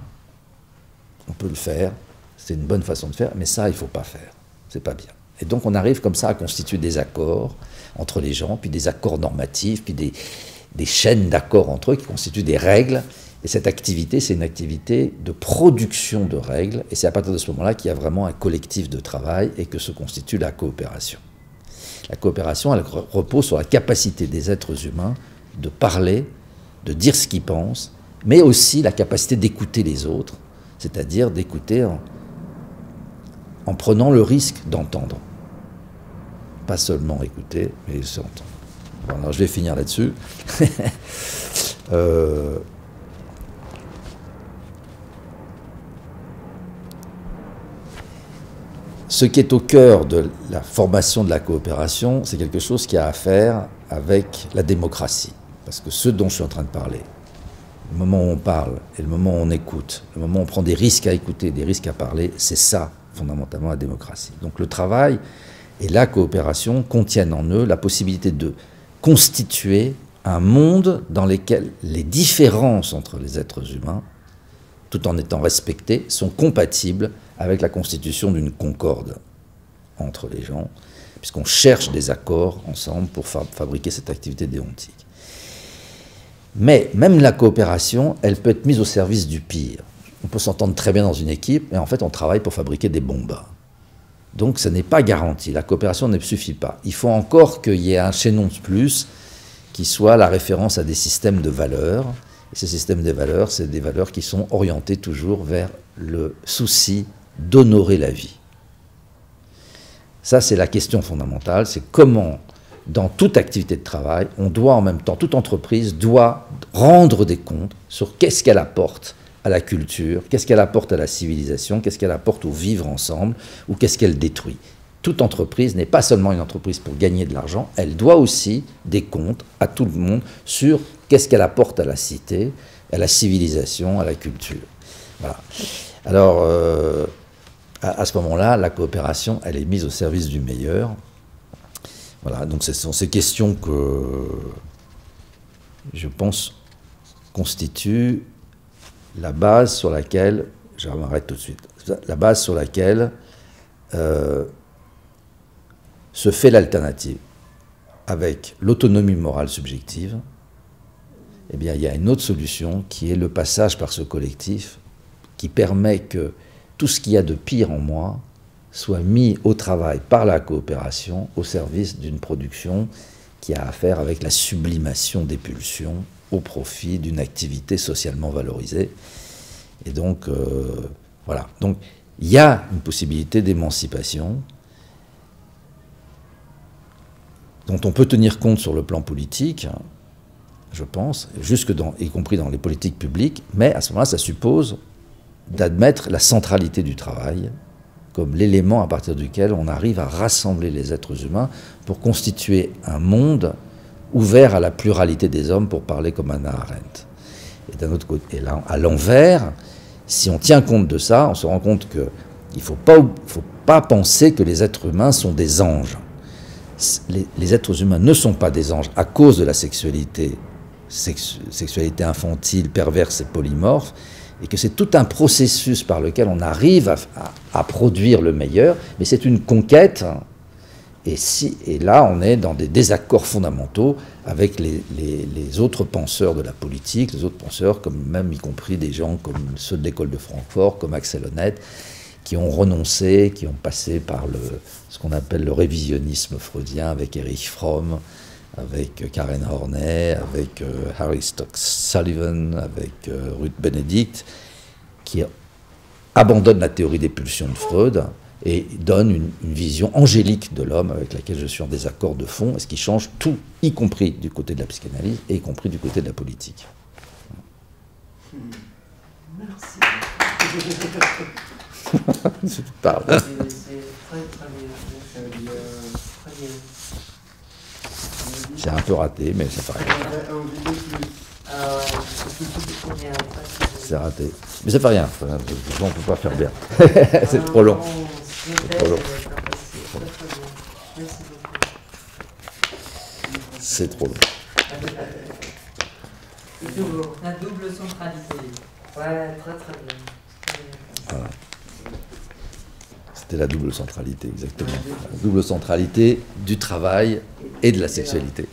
on peut le faire, c'est une bonne façon de faire, mais ça, il ne faut pas faire. C'est pas bien. Et donc on arrive comme ça à constituer des accords entre les gens, puis des accords normatifs, puis des, chaînes d'accords entre eux qui constituent des règles. Et cette activité, c'est une activité de production de règles, et c'est à partir de ce moment-là qu'il y a vraiment un collectif de travail et que se constitue la coopération. La coopération, elle repose sur la capacité des êtres humains de parler, de dire ce qu'ils pensent, mais aussi la capacité d'écouter les autres, c'est-à-dire d'écouter en, en prenant le risque d'entendre. Pas seulement écouter, mais. Bon, alors je vais finir là-dessus. Euh, ce qui est au cœur de la formation de la coopération, c'est quelque chose qui a à faire avec la démocratie. Parce que ce dont je suis en train de parler, le moment où on parle et le moment où on écoute, le moment où on prend des risques à écouter, des risques à parler, c'est ça fondamentalement la démocratie. Donc le travail et la coopération contiennent en eux la possibilité de constituer un monde dans lequel les différences entre les êtres humains, tout en étant respectées, sont compatibles avec la constitution d'une concorde entre les gens, puisqu'on cherche des accords ensemble pour fabriquer cette activité déontique. Mais même la coopération, elle peut être mise au service du pire on peut s'entendre très bien dans une équipe, mais en fait, on travaille pour fabriquer des bombes. Donc, ce n'est pas garanti. La coopération ne suffit pas. Il faut encore qu'il y ait un chaînon de plus qui soit la référence à des systèmes de valeurs. Et ces systèmes de valeurs, c'est des valeurs qui sont orientées toujours vers le souci d'honorer la vie. Ça, c'est la question fondamentale, c'est comment, dans toute activité de travail, on doit en même temps, toute entreprise doit rendre des comptes sur qu'est-ce qu'elle apporte à la culture, qu'est-ce qu'elle apporte à la civilisation, qu'est-ce qu'elle apporte au vivre ensemble, ou qu'est-ce qu'elle détruit. Toute entreprise n'est pas seulement une entreprise pour gagner de l'argent, elle doit aussi des comptes à tout le monde sur qu'est-ce qu'elle apporte à la cité, à la civilisation, à la culture. Voilà. Alors, euh, à, ce moment-là, la coopération, elle est mise au service du meilleur. Voilà, donc ce sont ces questions que je pense constituent la base sur laquelle, je m'arrête tout de suite, la base sur laquelle euh, se fait l'alternative avec l'autonomie morale subjective, eh bien, il y a une autre solution qui est le passage par ce collectif qui permet que tout ce qu'il y a de pire en moi soit mis au travail par la coopération au service d'une production qui a à faire avec la sublimation des pulsions au profit d'une activité socialement valorisée. Et donc, euh, voilà. Donc, il y a une possibilité d'émancipation dont on peut tenir compte sur le plan politique, je pense, y compris dans les politiques publiques, mais à ce moment-là, ça suppose d'admettre la centralité du travail comme l'élément à partir duquel on arrive à rassembler les êtres humains pour constituer un monde ouvert à la pluralité des hommes, pour parler comme Anna Arendt. Et d'un autre côté, là, à l'envers, si on tient compte de ça, on se rend compte qu'il ne faut pas, faut pas penser que les êtres humains sont des anges. Les, les, êtres humains ne sont pas des anges à cause de la sexualité, sexualité infantile, perverse et polymorphe, et que c'est tout un processus par lequel on arrive à, produire le meilleur, mais c'est une conquête. Et, là, on est dans des désaccords fondamentaux avec les, autres penseurs de la politique, les autres penseurs, comme même y compris des gens comme ceux de l'école de Francfort, comme Axel Honneth, qui ont renoncé, qui ont passé par ce qu'on appelle le révisionnisme freudien avec Erich Fromm, avec Karen Horney, avec euh, Harry Stocks Sullivan, avec euh, Ruth Benedict, qui abandonnent la théorie des pulsions de Freud et donne une, vision angélique de l'homme avec laquelle je suis en désaccord de fond, et ce qui change tout, y compris du côté de la psychanalyse et y compris du côté de la politique. Merci. je C'est un peu raté, mais ça fait rien. Ah C'est raté. Mais ça fait rien. on ne peut pas faire bien. c'est trop long. C'est trop long. C'est trop long. La double centralité. Ouais, très très bien. Voilà. C'était la double centralité, exactement. La double centralité du travail et de la sexualité.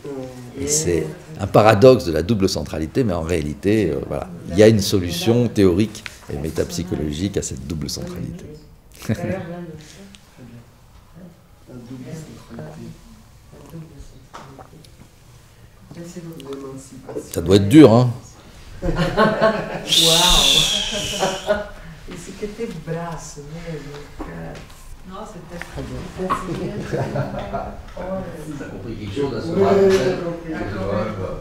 Et c'est un paradoxe de la double centralité, mais en réalité, euh, voilà, il y a une solution théorique et métapsychologique à cette double centralité. Ça doit être dur, hein Uau! É ter braço mesmo, cara. Ele tá Olha. Você tá compris quelque chose à ce moment-là. crois.